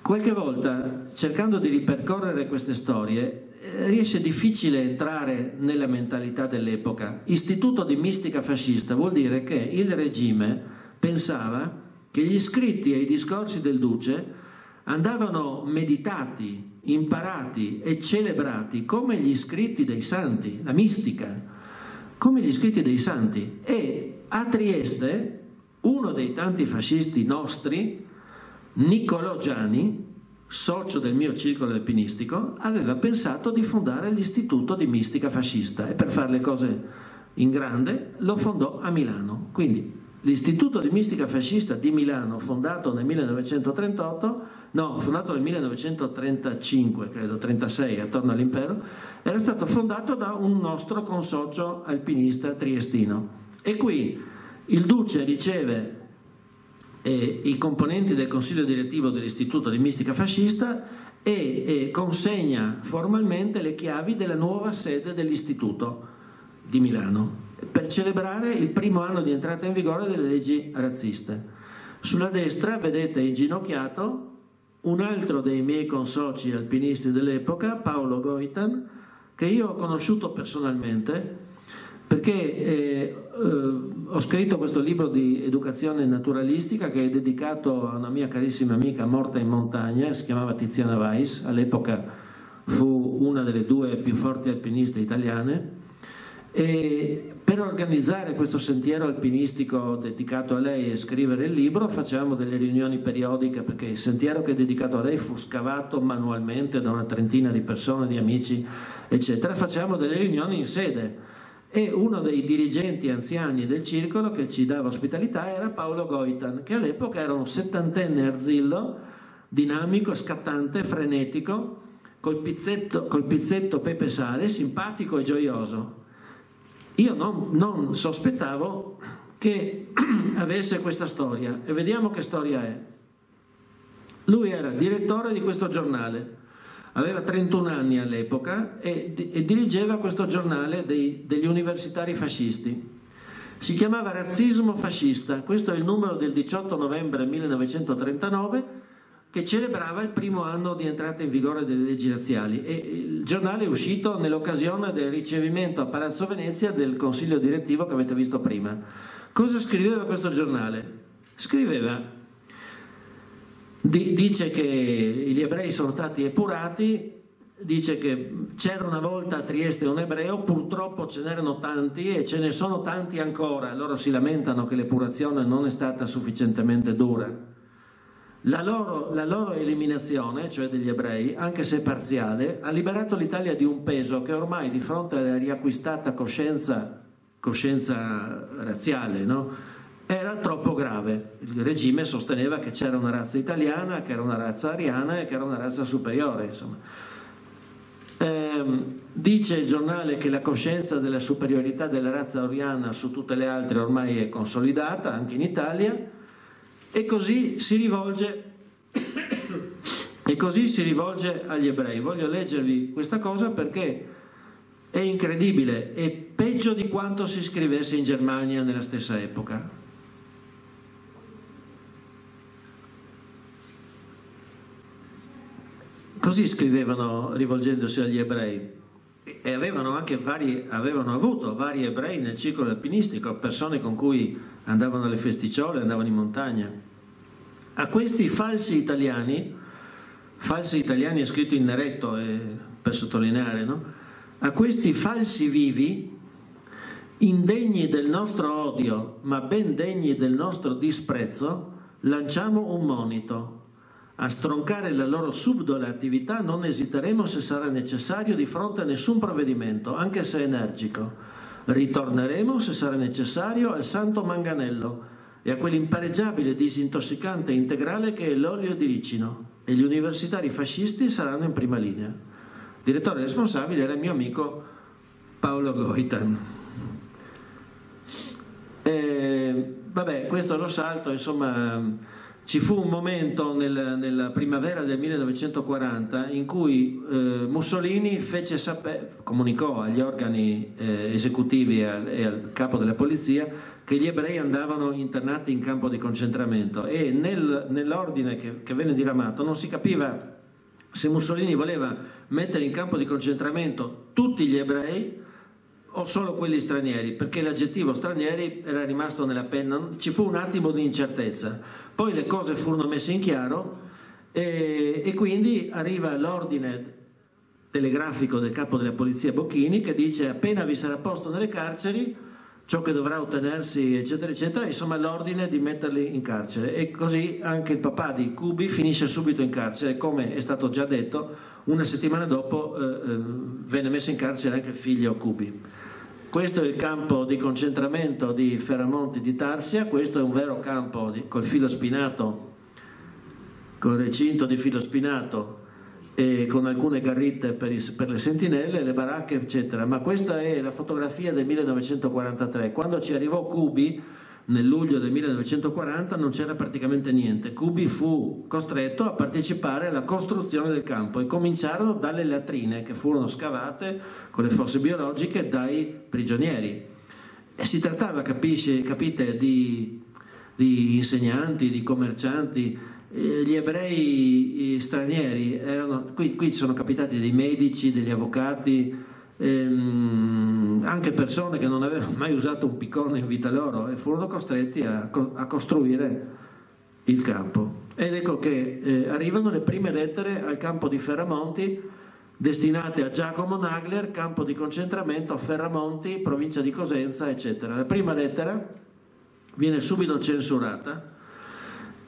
qualche volta, cercando di ripercorrere queste storie, riesce difficile entrare nella mentalità dell'epoca. Istituto di mistica fascista vuol dire che il regime pensava che gli scritti e i discorsi del duce andavano meditati, imparati e celebrati come gli scritti dei santi, la mistica, come gli scritti dei santi. E a Trieste uno dei tanti fascisti nostri, Niccolò Gianni, socio del mio circolo alpinistico, aveva pensato di fondare l'istituto di mistica fascista e per fare le cose in grande lo fondò a Milano. Quindi l'istituto di mistica fascista di Milano, fondato nel 1938, no, fondato nel 1935, credo, 36, attorno all'impero, era stato fondato da un nostro consocio alpinista triestino. E qui il duce riceve eh, i componenti del consiglio direttivo dell'Istituto di Mistica Fascista e eh, consegna formalmente le chiavi della nuova sede dell'Istituto di Milano per celebrare il primo anno di entrata in vigore delle leggi razziste. Sulla destra vedete inginocchiato un altro dei miei consoci alpinisti dell'epoca, Paolo Goitan, che io ho conosciuto personalmente perché eh, eh, ho scritto questo libro di educazione naturalistica che è dedicato a una mia carissima amica morta in montagna, si chiamava Tiziana Weiss, all'epoca fu una delle due più forti alpiniste italiane e per organizzare questo sentiero alpinistico dedicato a lei e scrivere il libro facevamo delle riunioni periodiche perché il sentiero che è dedicato a lei fu scavato manualmente da una trentina di persone, di amici, eccetera. Facevamo delle riunioni in sede e uno dei dirigenti anziani del circolo che ci dava ospitalità era Paolo Goitan, che all'epoca era un settantenne arzillo, dinamico, scattante, frenetico col pizzetto, col pizzetto pepe sale, simpatico e gioioso. Io non, non sospettavo che [CLEARS THROAT] avesse questa storia e vediamo che storia è. Lui era direttore di questo giornale, aveva 31 anni all'epoca e, e dirigeva questo giornale dei, degli universitari fascisti. Si chiamava Razzismo Fascista, questo è il numero del 18 novembre 1939 che celebrava il primo anno di entrata in vigore delle leggi razziali e il giornale è uscito nell'occasione del ricevimento a Palazzo Venezia del consiglio direttivo che avete visto prima. Cosa scriveva questo giornale? Scriveva, dice che gli ebrei sono stati epurati, dice che c'era una volta a Trieste un ebreo, purtroppo ce n'erano tanti e ce ne sono tanti ancora, loro si lamentano che l'epurazione non è stata sufficientemente dura. La loro, la loro, eliminazione, cioè degli ebrei, anche se parziale, ha liberato l'Italia di un peso che ormai di fronte alla riacquistata coscienza, coscienza razziale, no? Era troppo grave. Il regime sosteneva che c'era una razza italiana, che era una razza ariana e che era una razza superiore. Eh, dice il giornale che la coscienza della superiorità della razza ariana su tutte le altre ormai è consolidata, anche in Italia e così si rivolge, [COUGHS] e così si rivolge agli ebrei. Voglio leggervi questa cosa perché è incredibile, è peggio di quanto si scrivesse in Germania nella stessa epoca. Così scrivevano rivolgendosi agli ebrei e avevano vari, avevano avuto vari ebrei nel circolo alpinistico, persone con cui andavano alle festicciole, andavano in montagna. A questi falsi italiani, falsi italiani è scritto in neretto eh, per sottolineare, no? a questi falsi vivi, indegni del nostro odio, ma ben degni del nostro disprezzo, lanciamo un monito. A stroncare la loro subdola attività non esiteremo se sarà necessario di fronte a nessun provvedimento, anche se energico Ritorneremo, se sarà necessario, al santo manganello e a quell'impareggiabile disintossicante integrale che è l'olio di ricino e gli universitari fascisti saranno in prima linea. Direttore responsabile era il mio amico Paolo Goitan. E, vabbè, questo lo salto, insomma ci fu un momento nel, nella primavera del 1940 in cui eh, Mussolini sapere, comunicò agli organi eh, esecutivi e al, e al, capo della polizia che gli ebrei andavano internati in campo di concentramento e nel, nell'ordine che, che venne diramato non si capiva se Mussolini voleva mettere in campo di concentramento tutti gli ebrei o solo quelli stranieri, perché l'aggettivo stranieri era rimasto nella penna, ci fu un attimo di incertezza. Poi le cose furono messe in chiaro e, e quindi arriva l'ordine telegrafico del capo della polizia Bocchini che dice appena vi sarà posto nelle carceri ciò che dovrà ottenersi eccetera eccetera. Insomma l'ordine di metterli in carcere. E così anche il papà di Cubi finisce subito in carcere. Come è stato già detto una settimana dopo eh, eh venne messo in carcere anche il figlio Cubi questo è il campo di concentramento di Ferramonti di Tarsia, questo è un vero campo di, col filo spinato, col recinto di filo spinato e con alcune garritte per, i, per, le sentinelle, le baracche eccetera, ma questa è la fotografia del 1943, quando ci arrivò Cubi nel luglio del 1940 non c'era praticamente niente. Cubi fu costretto a partecipare alla costruzione del campo e cominciarono dalle latrine che furono scavate con le fosse biologiche dai prigionieri. E si trattava, capisce, capite, di, di insegnanti, di commercianti, eh, gli ebrei stranieri, erano, qui, qui sono capitati dei medici, degli avvocati, ehm, anche persone che non avevano mai usato un piccone in vita loro e furono costretti a, a costruire il campo. Ed ecco che eh, arrivano le prime lettere al campo di Ferramonti destinate a Giacomo Nagler, campo di concentramento a Ferramonti, provincia di Cosenza, eccetera. La prima lettera viene subito censurata.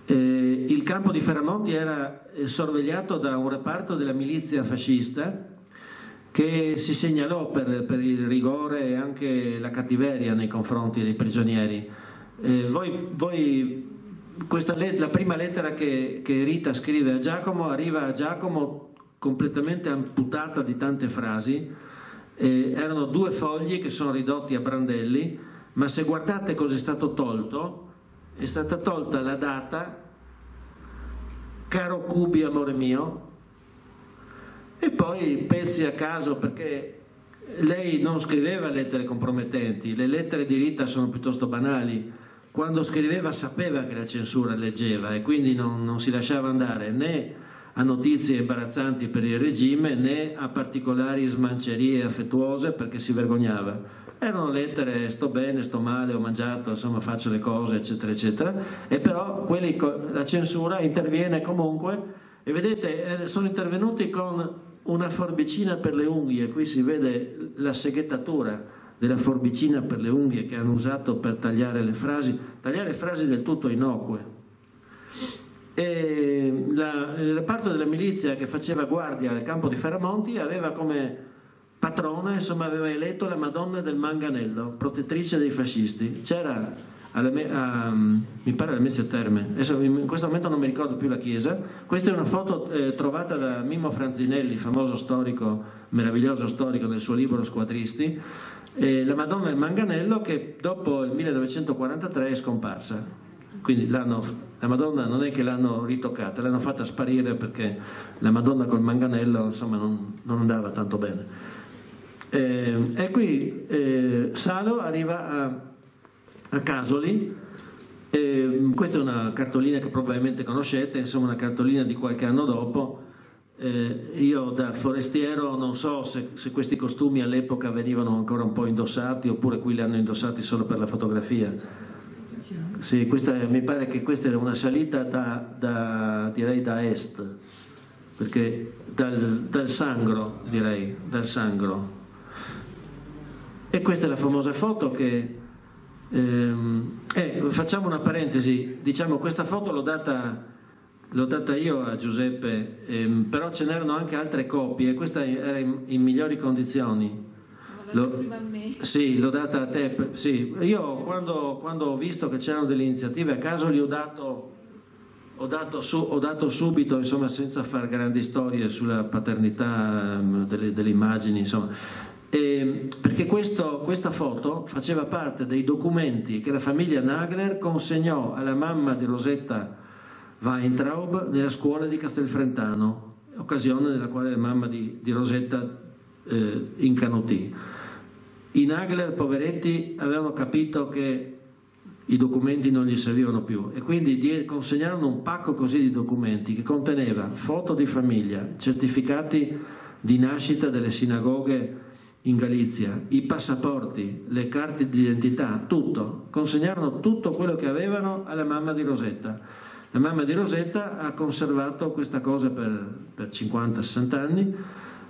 Eh, il campo di Ferramonti era eh, sorvegliato da un reparto della milizia fascista che si segnalò per, per, il rigore e anche la cattiveria nei confronti dei prigionieri. Eh, voi, voi, let- la prima lettera che, che, Rita scrive a Giacomo arriva a Giacomo completamente amputata di tante frasi, eh, erano due fogli che sono ridotti a brandelli, ma se guardate cosa è stato tolto, è stata tolta la data, caro Cubi amore mio, e poi pezzi a caso perché lei non scriveva lettere compromettenti, le lettere di Rita sono piuttosto banali, quando scriveva sapeva che la censura leggeva e quindi non, non si lasciava andare né a notizie imbarazzanti per il regime né a particolari smancerie affettuose perché si vergognava. Erano lettere sto bene, sto male, ho mangiato, insomma faccio le cose, eccetera, eccetera, e però quelli, la censura interviene comunque e vedete, eh, sono intervenuti con una forbicina per le unghie, qui si vede la seghettatura della forbicina per le unghie che hanno usato per tagliare le frasi, tagliare frasi del tutto innocue. E la, il reparto della milizia che faceva guardia al campo di Ferramonti aveva come patrona, insomma, aveva eletto la Madonna del Manganello, protettrice dei fascisti. C'era alla, a, mi pare alla Messe Terme, adesso in questo momento non mi ricordo più la chiesa. Questa è una foto eh, trovata da Mimmo Franzinelli, famoso storico, meraviglioso storico del suo libro Squadristi eh, la Madonna del Manganello che dopo il 1943 è scomparsa. Quindi la Madonna non è che l'hanno ritoccata, l'hanno fatta sparire perché la Madonna col manganello insomma, non, non andava tanto bene. Eh, e qui eh, Salo arriva a, a Casoli, eh, questa è una cartolina che probabilmente conoscete, insomma una cartolina di qualche anno dopo, eh, io da forestiero non so se, se, questi costumi all'epoca venivano ancora un po' indossati oppure qui li hanno indossati solo per la fotografia. Sì, questa, mi pare che questa era una salita da, da direi da est, perché dal, dal Sangro, direi, dal Sangro. E questa è la famosa foto che... Ehm, eh, facciamo una parentesi, diciamo questa foto l'ho data l'ho data io a Giuseppe, ehm, però ce n'erano anche altre copie, questa era in, in migliori condizioni. Lo, sì, l'ho data a te. Sì. Io quando, quando, ho visto che c'erano delle iniziative a caso gli ho dato, ho dato, su, ho dato subito, insomma, senza fare grandi storie sulla paternità um, delle, delle, immagini, insomma. E, perché questo, questa foto faceva parte dei documenti che la famiglia Nagler consegnò alla mamma di Rosetta Weintraub nella scuola di Castelfrentano, occasione nella quale la mamma di, di Rosetta eh, incanutì. I Nagler, poveretti, avevano capito che i documenti non gli servivano più e quindi consegnarono un pacco così di documenti che conteneva foto di famiglia, certificati di nascita delle sinagoghe in Galizia, i passaporti, le carte d'identità, tutto. Consegnarono tutto quello che avevano alla mamma di Rosetta la mamma di Rosetta ha conservato questa cosa per, per 50-60 anni,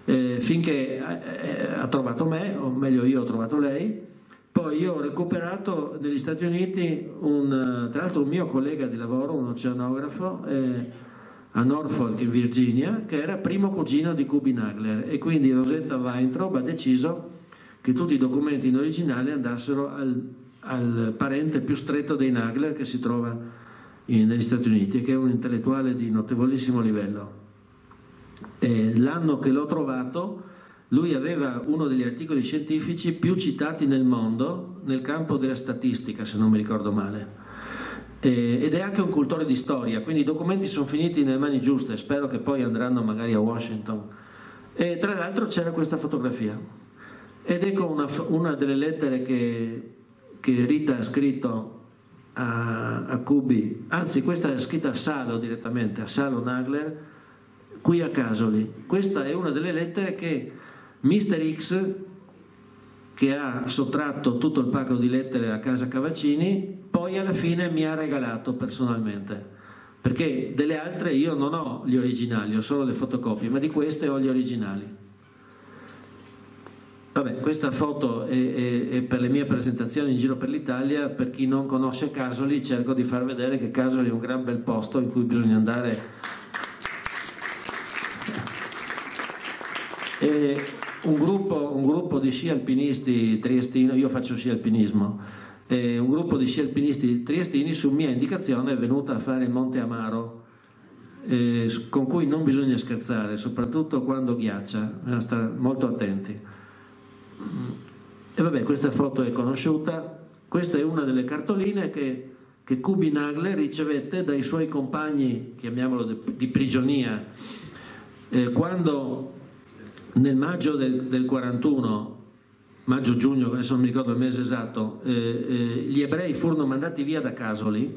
eh, finché eh, ha trovato me, o meglio io ho trovato lei, poi io ho recuperato negli Stati Uniti un, tra l'altro un mio collega di lavoro, un oceanografo, eh, a Norfolk in Virginia, che era primo cugino di Kubi Nagler e quindi Rosetta Weintraub ha deciso che tutti i documenti in originale andassero al, al parente più stretto dei Nagler che si trova negli Stati Uniti, che è un intellettuale di notevolissimo livello. E l'anno che l'ho trovato, lui aveva uno degli articoli scientifici più citati nel mondo nel campo della statistica, se non mi ricordo male. Ed è anche un cultore di storia, quindi i documenti sono finiti nelle mani giuste, spero che poi andranno magari a Washington. E tra l'altro c'era questa fotografia. Ed ecco una, una delle lettere che, che Rita ha scritto a, a Cubi, anzi questa è scritta a Salo direttamente, a Salo Nagler, qui a Casoli. Questa è una delle lettere che Mister X, che ha sottratto tutto il pacco di lettere a casa Cavaccini, poi alla fine mi ha regalato personalmente. Perché delle altre io non ho gli originali, ho solo le fotocopie, ma di queste ho gli originali. Vabbè, questa foto è, è, è, per le mie presentazioni in giro per l'Italia, per chi non conosce Casoli cerco di far vedere che Casoli è un gran bel posto in cui bisogna andare. E un gruppo, un gruppo di sci alpinisti triestino, io faccio sci alpinismo, un gruppo di sci alpinisti triestini su mia indicazione è venuto a fare il Monte Amaro eh, con cui non bisogna scherzare, soprattutto quando ghiaccia, bisogna stare molto attenti. E vabbè, questa foto è conosciuta, questa è una delle cartoline che, che Kubi Nagler ricevette dai suoi compagni, chiamiamolo di prigionia, eh, quando nel maggio del, del 41 maggio-giugno, adesso non mi ricordo il mese esatto, eh, eh, gli ebrei furono mandati via da Casoli,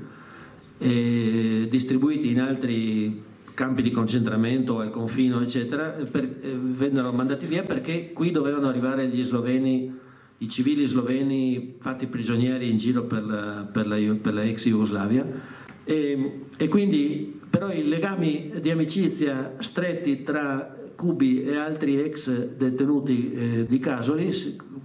eh, distribuiti in altri campi di concentramento al confino, eccetera, per, eh, vennero mandati via perché qui dovevano arrivare gli sloveni, i civili sloveni fatti prigionieri in giro per la, per la, per la ex Jugoslavia. E, e quindi però i legami di amicizia stretti tra Cubi e altri ex detenuti eh, di Casoli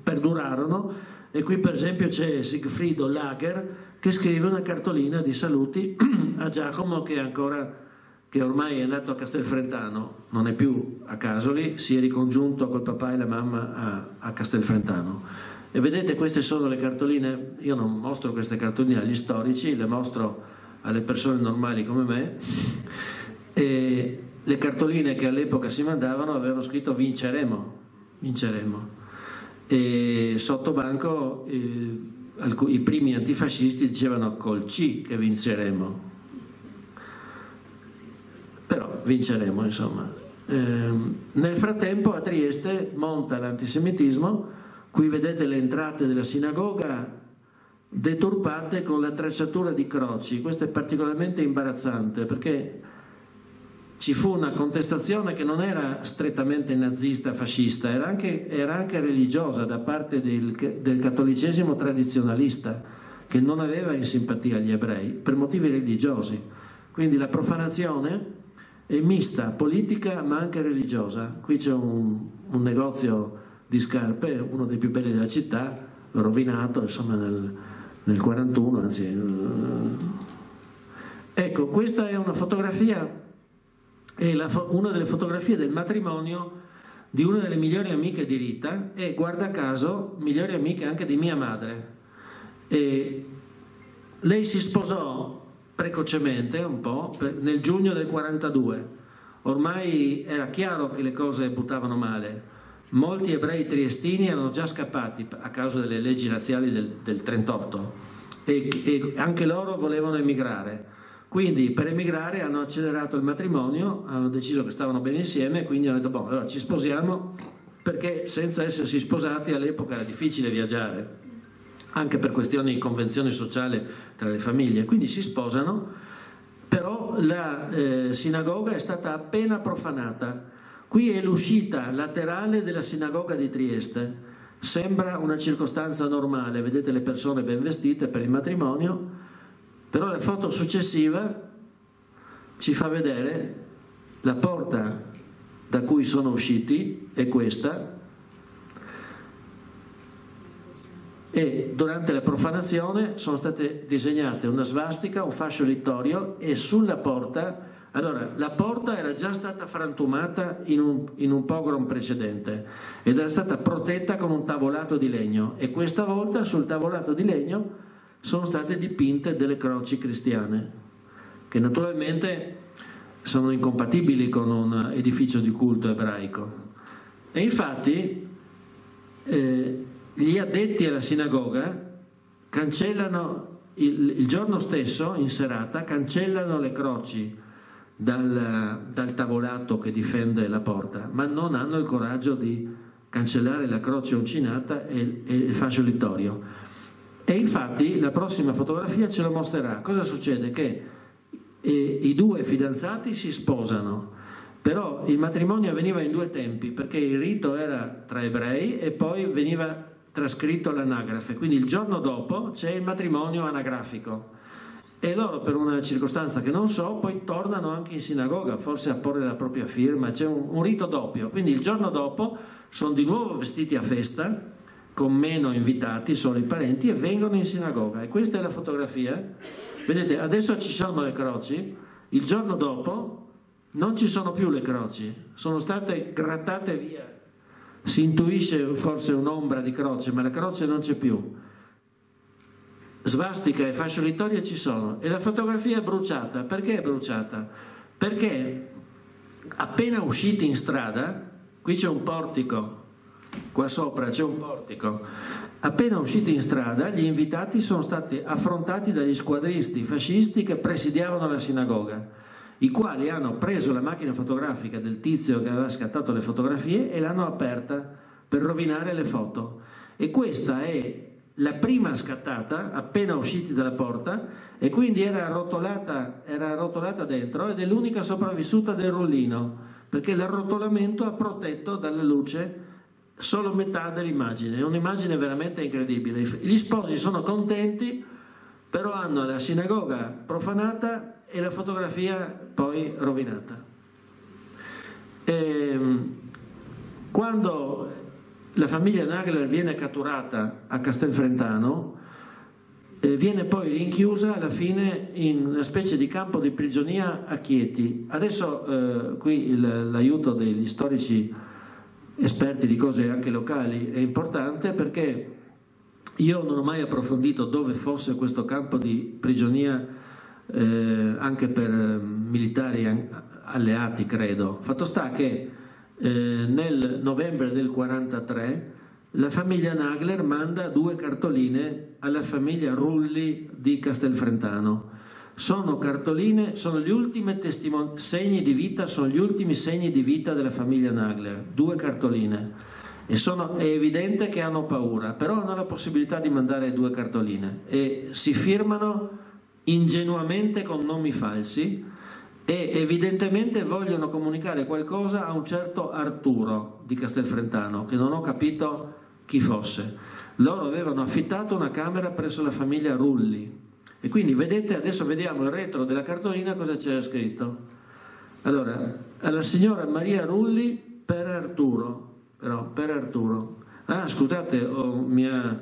perdurarono e qui per esempio c'è Sigfrido Lager che scrive una cartolina di saluti [CLEARS THROAT] a Giacomo che, ancora, che ormai è andato a Castelfrentano, non è più a Casoli, si è ricongiunto col papà e la mamma a, a Castelfrentano. E vedete queste sono le cartoline, io non mostro queste cartoline agli storici, le mostro alle persone normali come me. E le cartoline che all'epoca si mandavano avevano scritto vinceremo, vinceremo. E sotto banco eh, i primi antifascisti dicevano col C che vinceremo. Però vinceremo, insomma. Eh, nel frattempo a Trieste monta l'antisemitismo, qui vedete le entrate della sinagoga deturpate con la tracciatura di croci. Questo è particolarmente imbarazzante perché ci fu una contestazione che non era strettamente nazista, fascista, era anche, era anche religiosa da parte del, del, cattolicesimo tradizionalista, che non aveva in simpatia gli ebrei, per motivi religiosi. Quindi la profanazione è mista, politica ma anche religiosa. Qui c'è un, un negozio di scarpe, uno dei più belli della città, rovinato insomma nel, nel 41, anzi... Eh. Ecco, questa è una fotografia è la, una delle fotografie del matrimonio di una delle migliori amiche di Rita e guarda caso migliori amiche anche di mia madre. E lei si sposò precocemente un po' nel giugno del 42. Ormai era chiaro che le cose buttavano male. Molti ebrei triestini erano già scappati a causa delle leggi razziali del, del 38 e, e anche loro volevano emigrare. Quindi per emigrare hanno accelerato il matrimonio, hanno deciso che stavano bene insieme e quindi hanno detto, boh, allora ci sposiamo perché senza essersi sposati all'epoca era difficile viaggiare, anche per questioni di convenzione sociale tra le famiglie. Quindi si sposano, però la eh, sinagoga è stata appena profanata. Qui è l'uscita laterale della sinagoga di Trieste. Sembra una circostanza normale, vedete le persone ben vestite per il matrimonio, però la foto successiva ci fa vedere la porta da cui sono usciti, è questa, e durante la profanazione sono state disegnate una svastica, un fascio littorio e sulla porta, allora la porta era già stata frantumata in un, in un pogrom precedente ed era stata protetta con un tavolato di legno e questa volta sul tavolato di legno sono state dipinte delle croci cristiane, che naturalmente sono incompatibili con un edificio di culto ebraico. E infatti eh, gli addetti alla sinagoga cancellano il, il, giorno stesso, in serata, cancellano le croci dal, dal tavolato che difende la porta, ma non hanno il coraggio di cancellare la croce uncinata e, e il fascio littorio. E infatti la prossima fotografia ce lo mostrerà. Cosa succede? Che eh, i due fidanzati si sposano, però il matrimonio avveniva in due tempi, perché il rito era tra ebrei e poi veniva trascritto all'anagrafe, quindi il giorno dopo c'è il matrimonio anagrafico. E loro, per una circostanza che non so, poi tornano anche in sinagoga, forse a porre la propria firma, c'è un, un rito doppio. Quindi il giorno dopo sono di nuovo vestiti a festa, con meno invitati, solo i parenti, e vengono in sinagoga. E questa è la fotografia. Vedete, adesso ci sono le croci, il giorno dopo non ci sono più le croci, sono state grattate via. Si intuisce forse un'ombra di croce, ma la croce non c'è più. Svastica e fascia littoria ci sono. E la fotografia è bruciata. Perché è bruciata? perché appena usciti in strada, qui c'è un portico, qua sopra c'è un portico, appena usciti in strada gli invitati sono stati affrontati dagli squadristi fascisti che presidiavano la sinagoga i quali hanno preso la macchina fotografica del tizio che aveva scattato le fotografie e l'hanno aperta per rovinare le foto. E questa è la prima scattata appena usciti dalla porta e quindi era arrotolata, era arrotolata dentro ed è l'unica sopravvissuta del rullino perché l'arrotolamento ha protetto dalla luce solo metà dell'immagine, è un'immagine veramente incredibile. Gli sposi sono contenti, però hanno la sinagoga profanata e la fotografia poi rovinata. E, ehm, quando la famiglia Nagler viene catturata a Castelfrentano, eh, viene poi rinchiusa alla fine in una specie di campo di prigionia a Chieti. Adesso eh, qui l'aiuto degli storici esperti di cose anche locali è importante perché io non ho mai approfondito dove fosse questo campo di prigionia eh, anche per eh, militari alleati, credo. Fatto sta che eh, nel novembre del 43 la famiglia Nagler manda due cartoline alla famiglia Rulli di Castelfrentano. Sono cartoline, sono gli ultimi segni di vita, sono gli ultimi segni di vita della famiglia Nagler, due cartoline. E sono, è evidente che hanno paura, però hanno la possibilità di mandare due cartoline e si firmano ingenuamente con nomi falsi e evidentemente vogliono comunicare qualcosa a un certo Arturo di Castelfrentano, che non ho capito chi fosse. Loro avevano affittato una camera presso la famiglia Rulli e quindi vedete, adesso vediamo il retro della cartolina cosa c'era scritto. Allora, alla signora Maria Rulli per Arturo, però per Arturo. Ah, scusate, oh, mi ha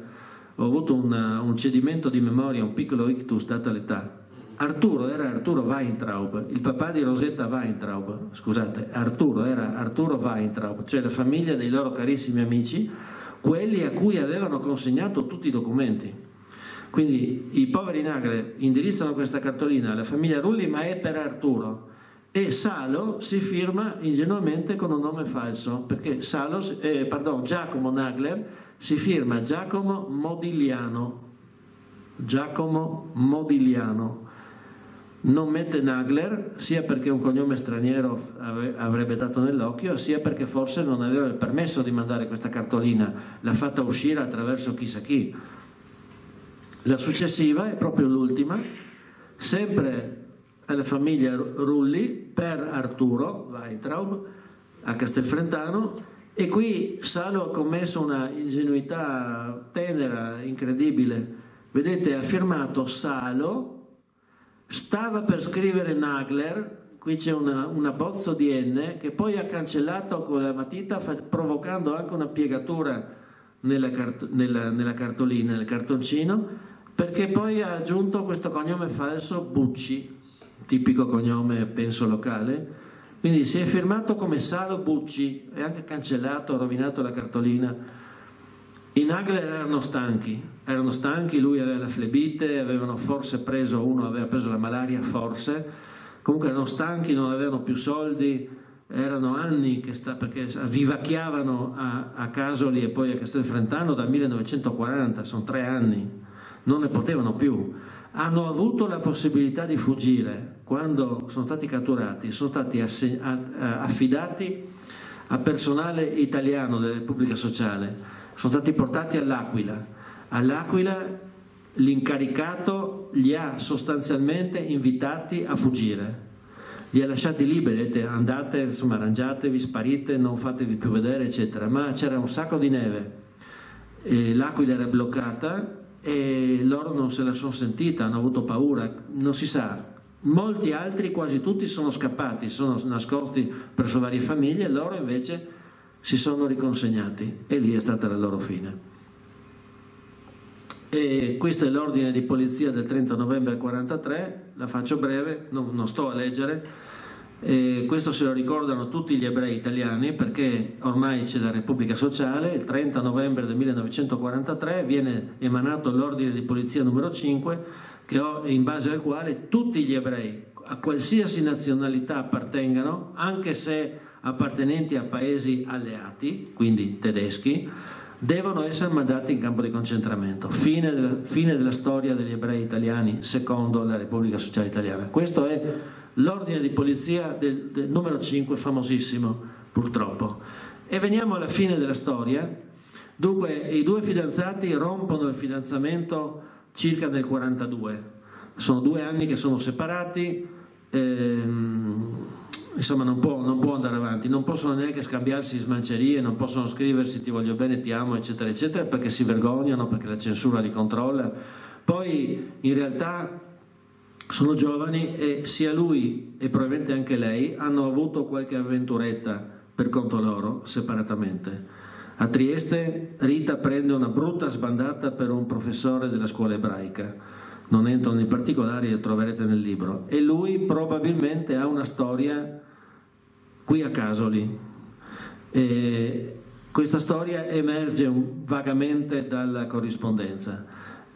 ho avuto una, un cedimento di memoria, un piccolo ictus data l'età. Arturo era Arturo Weintraub, il papà di Rosetta Weintraub, scusate, Arturo era Arturo Weintraub, cioè la famiglia dei loro carissimi amici, quelli a cui avevano consegnato tutti i documenti. Quindi i poveri Nagre indirizzano questa cartolina alla famiglia Rulli, ma è per Arturo. E Salo si firma ingenuamente con un nome falso, perché Salo, eh, pardon, Giacomo Nagler si firma Giacomo Modigliano. Giacomo Modigliano. Non mette Nagler sia perché un cognome straniero avrebbe dato nell'occhio, sia perché forse non aveva il permesso di mandare questa cartolina, l'ha fatta uscire attraverso chissà chi. La successiva è proprio l'ultima, sempre alla famiglia Rulli per Arturo Weitraub a Castelfrentano e qui Salo ha commesso una ingenuità tenera, incredibile. Vedete, ha firmato Salo, stava per scrivere Nagler, qui c'è una, una bozzo di N, che poi ha cancellato con la matita provocando anche una piegatura nella, cart- nella, nella cartolina, nel cartoncino, perché poi ha aggiunto questo cognome falso Bucci, tipico cognome penso locale, quindi si è firmato come Salo Bucci, e anche cancellato, rovinato la cartolina. I Nagler erano stanchi, erano stanchi, lui aveva la flebite, avevano forse preso, uno aveva preso la malaria, forse, comunque erano stanchi, non avevano più soldi, erano anni che sta, perché vivacchiavano a, a Casoli e poi a Castelfrentano dal 1940, sono tre anni, non ne potevano più hanno avuto la possibilità di fuggire quando sono stati catturati, sono stati affidati a personale italiano della Repubblica Sociale, sono stati portati all'Aquila. All'Aquila l'incaricato li ha sostanzialmente invitati a fuggire. Li ha lasciati liberi, andate, insomma, arrangiatevi, sparite, non fatevi più vedere, eccetera. Ma c'era un sacco di neve, l'Aquila era bloccata e loro non se la sono sentita, hanno avuto paura, non si sa. Molti altri, quasi tutti, sono scappati, sono nascosti presso varie famiglie, loro invece si sono riconsegnati e lì è stata la loro fine. E questo è l'ordine di polizia del 30 novembre 1943, la faccio breve, non, non sto a leggere e questo se lo ricordano tutti gli ebrei italiani perché ormai c'è la Repubblica Sociale, il 30 novembre del 1943 viene emanato l'ordine di polizia numero 5 ho, in base al quale tutti gli ebrei a qualsiasi nazionalità appartengano, anche se appartenenti a paesi alleati, quindi tedeschi, devono essere mandati in campo di concentramento. Fine della, fine della storia degli ebrei italiani secondo la Repubblica Sociale Italiana. Questo è l'ordine di polizia del, del numero 5, famosissimo purtroppo. E veniamo alla fine della storia. Dunque i due fidanzati rompono il fidanzamento circa nel 42. Sono due anni che sono separati. Ehm, insomma non può, non può, andare avanti, non possono neanche scambiarsi smancerie, non possono scriversi ti voglio bene, ti amo, eccetera, eccetera, perché si vergognano, perché la censura li controlla. Poi in realtà sono giovani e sia lui e probabilmente anche lei hanno avuto qualche avventuretta per conto loro, separatamente. A Trieste Rita prende una brutta sbandata per un professore della scuola ebraica non entro nei particolari, le troverete nel libro. E lui probabilmente ha una storia qui a Casoli. E questa storia emerge vagamente dalla corrispondenza.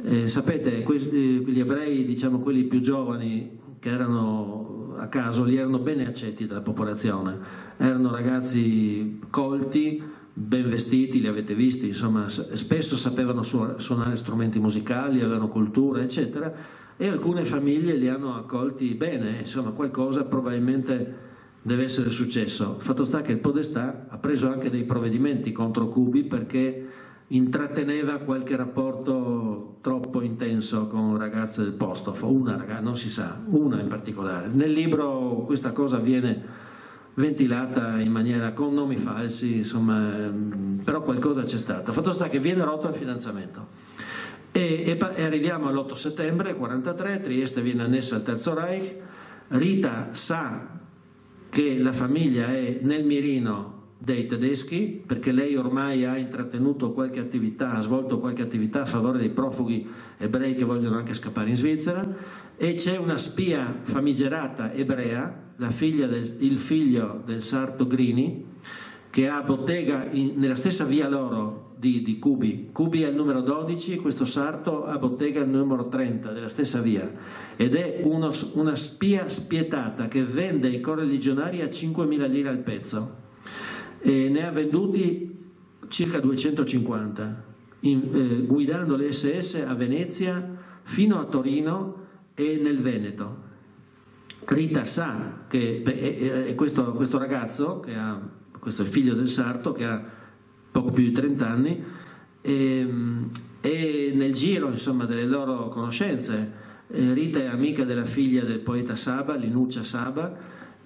E sapete, gli ebrei, diciamo quelli più giovani che erano a Casoli, erano bene accetti dalla popolazione, erano ragazzi colti, ben vestiti, li avete visti, insomma, spesso sapevano suonare strumenti musicali, avevano cultura, eccetera, e alcune famiglie li hanno accolti bene, insomma, qualcosa probabilmente deve essere successo. Fatto sta che il Podestà ha preso anche dei provvedimenti contro Cubi perché intratteneva qualche rapporto troppo intenso con ragazze del posto, una ragazza, non si sa, una in particolare. Nel libro questa cosa viene ventilata in maniera con nomi falsi, insomma, ehm, però qualcosa c'è stato. Fatto sta che viene rotto il finanziamento. E, e, e arriviamo all'8 settembre 43, Trieste viene annessa al Terzo Reich, Rita sa che la famiglia è nel mirino dei tedeschi, perché lei ormai ha intrattenuto qualche attività, ha svolto qualche attività a favore dei profughi ebrei che vogliono anche scappare in Svizzera, e c'è una spia famigerata ebrea del, il figlio del sarto Grini, che ha bottega in, nella stessa via loro di, di, Cubi. Cubi è il numero 12, questo sarto ha bottega il numero 30 della stessa via ed è uno, una spia spietata che vende i correligionari a 5.000 lire al pezzo e ne ha venduti circa 250 in, eh, guidando le SS a Venezia fino a Torino e nel Veneto. Rita sa che e, questo, questo, ragazzo, che ha, questo è figlio del sarto, che ha poco più di 30 anni, ehm, e nel giro insomma, delle loro conoscenze, eh, Rita è amica della figlia del poeta Saba, Linuccia Saba,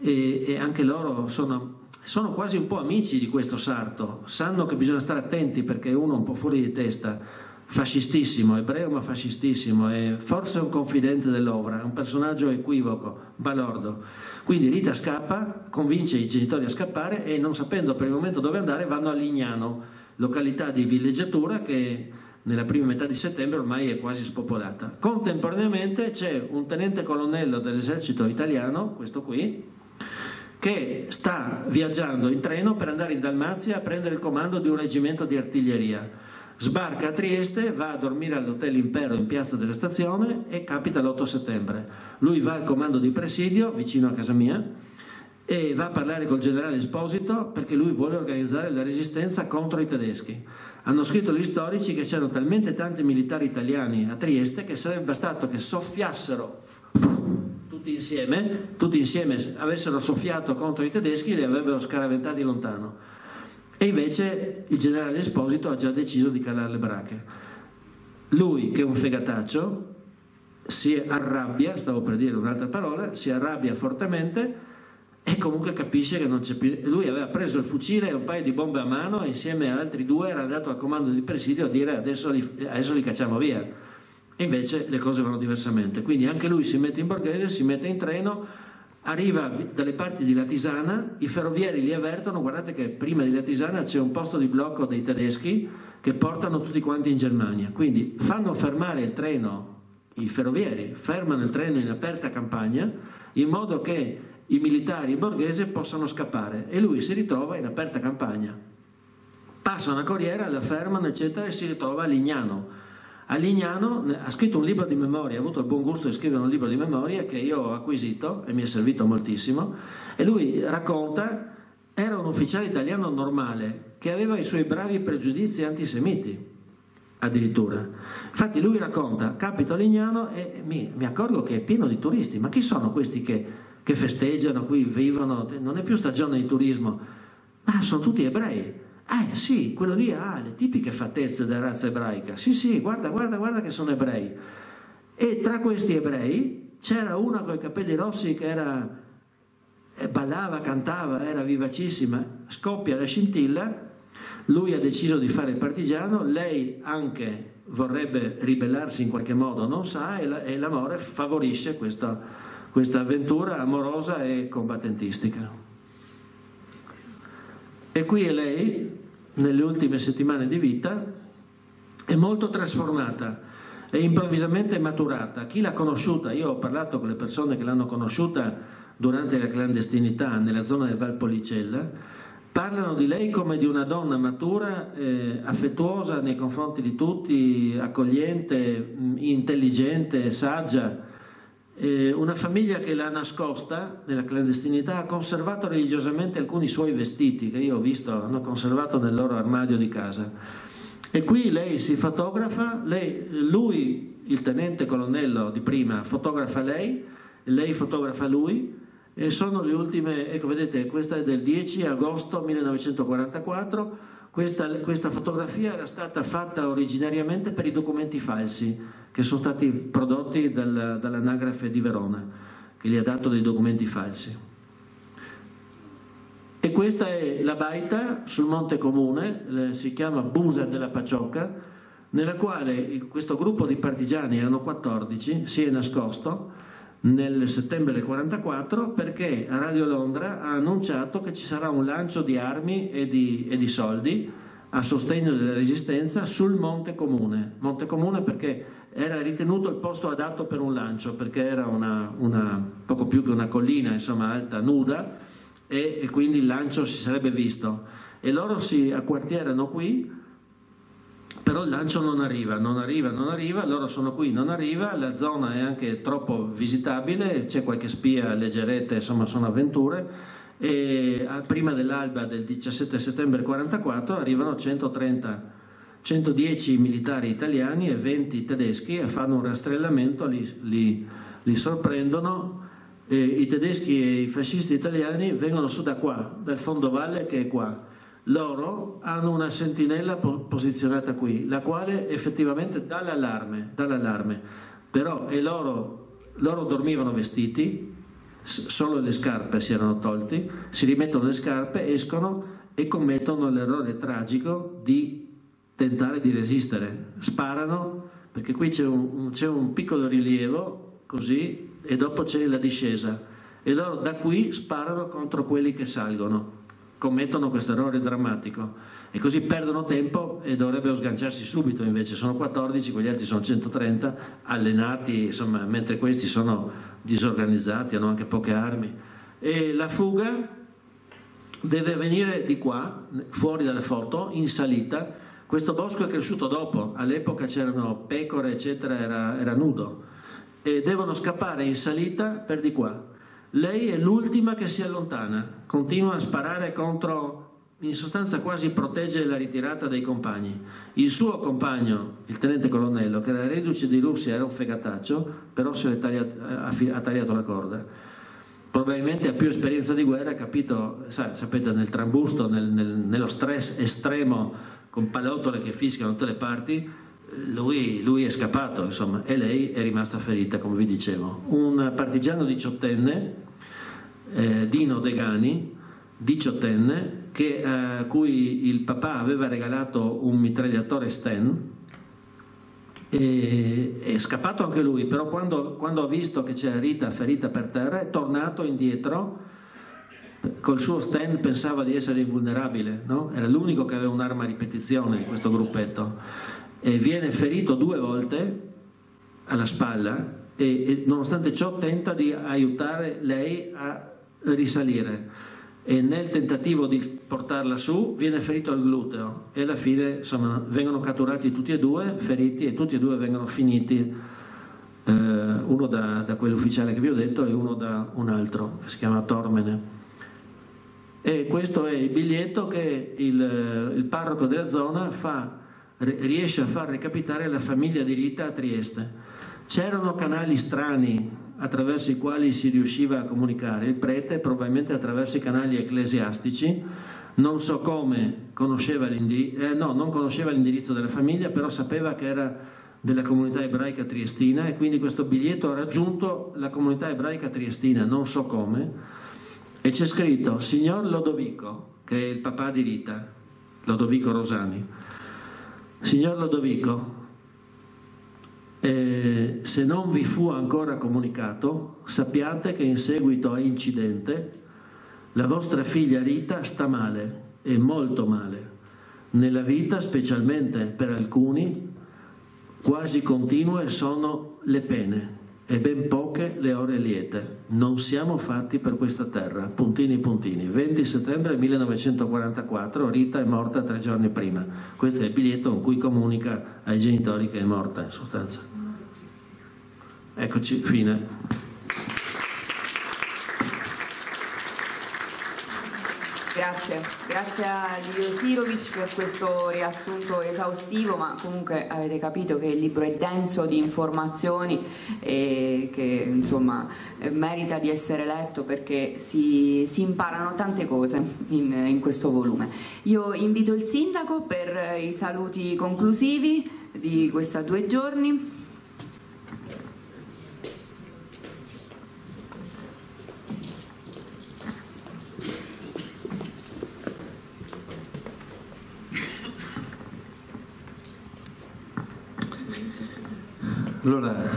e, e anche loro sono, sono quasi un po' amici di questo sarto, sanno che bisogna stare attenti perché è uno un po' fuori di testa, fascistissimo, ebreo ma fascistissimo, è forse un confidente dell'opera, un personaggio equivoco, balordo. Quindi Rita scappa, convince i genitori a scappare e non sapendo per il momento dove andare vanno a Lignano, località di villeggiatura che nella prima metà di settembre ormai è quasi spopolata. Contemporaneamente c'è un tenente colonnello dell'esercito italiano, questo qui, che sta viaggiando in treno per andare in Dalmazia a prendere il comando di un reggimento di artiglieria Sbarca a Trieste, va a dormire all'Hotel Impero in piazza della stazione e capita l'8 settembre. Lui va al comando di presidio vicino a casa mia e va a parlare col generale Esposito perché lui vuole organizzare la resistenza contro i tedeschi. Hanno scritto gli storici che c'erano talmente tanti militari italiani a Trieste che sarebbe bastato che soffiassero tutti insieme, tutti insieme avessero soffiato contro i tedeschi e li avrebbero scaraventati lontano. E invece il generale Esposito ha già deciso di calare le brache. Lui, che è un fegataccio, si arrabbia, stavo per dire un'altra parola, si arrabbia fortemente e comunque capisce che non c'è più. Lui aveva preso il fucile e un paio di bombe a mano e insieme ad altri due era andato al comando di presidio a dire adesso li, adesso li cacciamo via. E invece le cose vanno diversamente. Quindi anche lui si mette in borghese, si mette in treno arriva dalle parti di Latisana, i ferrovieri li avvertono, guardate che prima di Latisana c'è un posto di blocco dei tedeschi che portano tutti quanti in Germania, quindi fanno fermare il treno, i ferrovieri fermano il treno in aperta campagna in modo che i militari borghesi possano scappare e lui si ritrova in aperta campagna. Passa una corriera, la fermano eccetera e si ritrova a Lignano A Lignano ha scritto un libro di memoria, ha avuto il buon gusto di scrivere un libro di memoria che io ho acquisito e mi è servito moltissimo e lui racconta, era un ufficiale italiano normale che aveva i suoi bravi pregiudizi antisemiti addirittura. Infatti lui racconta, capito a Lignano e mi, mi, accorgo che è pieno di turisti, ma chi sono questi che, che festeggiano, qui vivono, non è più stagione di turismo, ma sono tutti ebrei. Eh sì, quello lì ha le tipiche fattezze della razza ebraica. Sì, sì, guarda, guarda, guarda che sono ebrei. E tra questi ebrei c'era una con i capelli rossi che era, eh, ballava, cantava, era vivacissima. Scoppia la scintilla, lui ha deciso di fare il partigiano, lei anche vorrebbe ribellarsi in qualche modo, non sa, e l'amore favorisce questa, questa avventura amorosa e combattentistica. E qui è lei nelle ultime settimane di vita è molto trasformata è improvvisamente maturata. Chi l'ha conosciuta, io ho parlato con le persone che l'hanno conosciuta durante la clandestinità nella zona del Valpolicella, parlano di lei come di una donna matura, eh, affettuosa nei confronti di tutti, accogliente, intelligente, saggia. Eh, una famiglia che l'ha nascosta nella clandestinità ha conservato religiosamente alcuni suoi vestiti che io ho visto, hanno conservato nel loro armadio di casa. E qui lei si fotografa, lei, lui, il tenente colonnello di prima, fotografa lei, lei fotografa lui e sono le ultime, ecco vedete, questa è del 10 agosto 1944, questa, questa fotografia era stata fatta originariamente per i documenti falsi che sono stati prodotti dal, dall'anagrafe di Verona, che gli ha dato dei documenti falsi. E questa è la baita sul Monte Comune, si chiama Busa della Paciocca, nella quale questo gruppo di partigiani, erano 14, si è nascosto nel settembre del 44 perché Radio Londra ha annunciato che ci sarà un lancio di armi e di, e di soldi a sostegno della resistenza sul Monte Comune. Monte Comune perché era ritenuto il posto adatto per un lancio perché era una, una poco più che una collina insomma alta, nuda e, e, quindi il lancio si sarebbe visto. E loro si acquartierano qui però il lancio non arriva, non arriva, non arriva, loro sono qui, non arriva, la zona è anche troppo visitabile, c'è qualche spia, leggerete, insomma sono avventure e prima dell'alba del 17 settembre 1944 arrivano 130 110 militari italiani e 20 tedeschi fanno un rastrellamento, li, li, li sorprendono. I tedeschi e i fascisti italiani vengono su da qua, dal fondovalle che è qua. Loro hanno una sentinella posizionata qui, la quale effettivamente dà l'allarme, dà l'allarme. però loro, loro dormivano vestiti, solo le scarpe si erano tolti, si rimettono le scarpe, escono e commettono l'errore tragico di tentare di resistere. Sparano perché qui c'è un, c'è un piccolo rilievo così e dopo c'è la discesa. E loro da qui sparano contro quelli che salgono, commettono questo errore drammatico. E così perdono tempo e dovrebbero sganciarsi subito invece, sono 14, quegli altri sono 130, allenati, insomma, mentre questi sono disorganizzati, hanno anche poche armi. E la fuga deve avvenire di qua, fuori dalle foto, in salita questo bosco è cresciuto dopo, all'epoca c'erano pecore, eccetera, era, era nudo e devono scappare in salita per di qua. Lei è l'ultima che si allontana, continua a sparare contro, in sostanza quasi protegge la ritirata dei compagni. Il suo compagno, il tenente colonnello, che era reduce di Russia, era un fegataccio, però se tagliato, ha tagliato la corda. Probabilmente ha più esperienza di guerra, ha capito, sapete, nel trambusto, nel, nel, nello stress estremo con palottole che fischiano da tutte le parti, lui, lui, è scappato insomma, e lei è rimasta ferita, come vi dicevo. Un partigiano diciottenne, eh, Dino Degani, diciottenne, che, eh, cui il papà aveva regalato un mitragliatore Sten, e, è scappato anche lui, però quando, quando ha visto che c'era Rita ferita per terra è tornato indietro col suo stand pensava di essere invulnerabile, no? era l'unico che aveva un'arma a ripetizione in questo gruppetto e viene ferito due volte alla spalla e, e nonostante ciò tenta di aiutare lei a risalire e nel tentativo di portarla su viene ferito al gluteo e alla fine insomma, vengono catturati tutti e due, feriti e tutti e due vengono finiti, eh, uno da, da quell'ufficiale che vi ho detto e uno da un altro che si chiama Tormene. E questo è il biglietto che il, il parroco della zona fa, riesce a far recapitare la famiglia di Rita a Trieste. C'erano canali strani attraverso i quali si riusciva a comunicare. Il prete, probabilmente attraverso i canali ecclesiastici, non so come conosceva l'indirizzo, eh, no, non conosceva l'indirizzo della famiglia, però sapeva che era della comunità ebraica triestina e quindi questo biglietto ha raggiunto la comunità ebraica triestina, non so come, e c'è scritto Signor Lodovico, che è il papà di Rita, Lodovico Rosani. Signor Lodovico, eh, se non vi fu ancora comunicato, sappiate che in seguito a incidente la vostra figlia Rita sta male, e molto male. Nella vita, specialmente per alcuni, quasi continue sono le pene e ben poche le ore liete. Non siamo fatti per questa terra. Puntini puntini. 20 settembre 1944, Rita è morta tre giorni prima. Questo è il biglietto con cui comunica ai genitori che è morta in sostanza. Eccoci, fine. Grazie, grazie a Livio Sirovic per questo riassunto esaustivo, ma comunque avete capito che il libro è denso di informazioni e che insomma merita di essere letto perché si, si imparano tante cose in, in questo volume. Io invito il sindaco per i saluti conclusivi di questi due giorni. Allora, eh,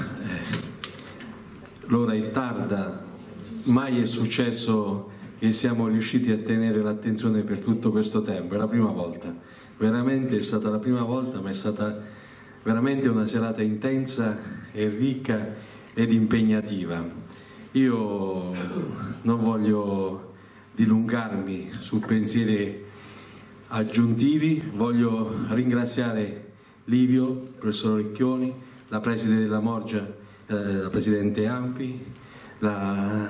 l'ora è tarda, mai è successo che siamo riusciti a tenere l'attenzione per tutto questo tempo, è la prima volta, veramente è stata la prima volta, ma è stata veramente una serata intensa e ricca ed impegnativa. Io non voglio dilungarmi su pensieri aggiuntivi, voglio ringraziare Livio, professor Orecchioni, la preside della Morgia, eh, la presidente Ampi, la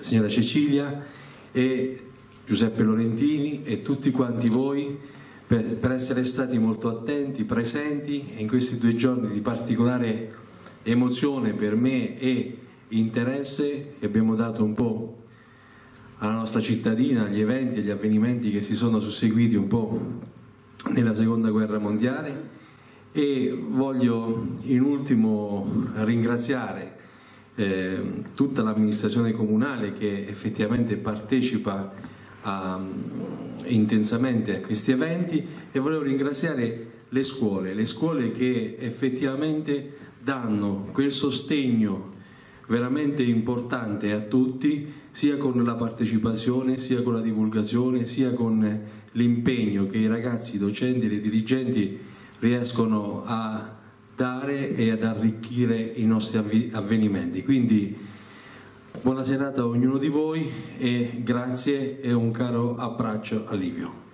signora Cecilia e Giuseppe Lorentini e tutti quanti voi per, per essere stati molto attenti, presenti in questi due giorni di particolare emozione per me e interesse che abbiamo dato un po' alla nostra cittadina, agli eventi, agli avvenimenti che si sono susseguiti un po' nella seconda guerra mondiale e voglio in ultimo ringraziare eh, tutta l'amministrazione comunale che effettivamente partecipa a, intensamente a questi eventi e volevo ringraziare le scuole, le scuole che effettivamente danno quel sostegno veramente importante a tutti, sia con la partecipazione, sia con la divulgazione, sia con l'impegno che i ragazzi, i docenti e i dirigenti riescono a dare e ad arricchire i nostri avvenimenti. Quindi buona serata a ognuno di voi e grazie e un caro abbraccio a Livio.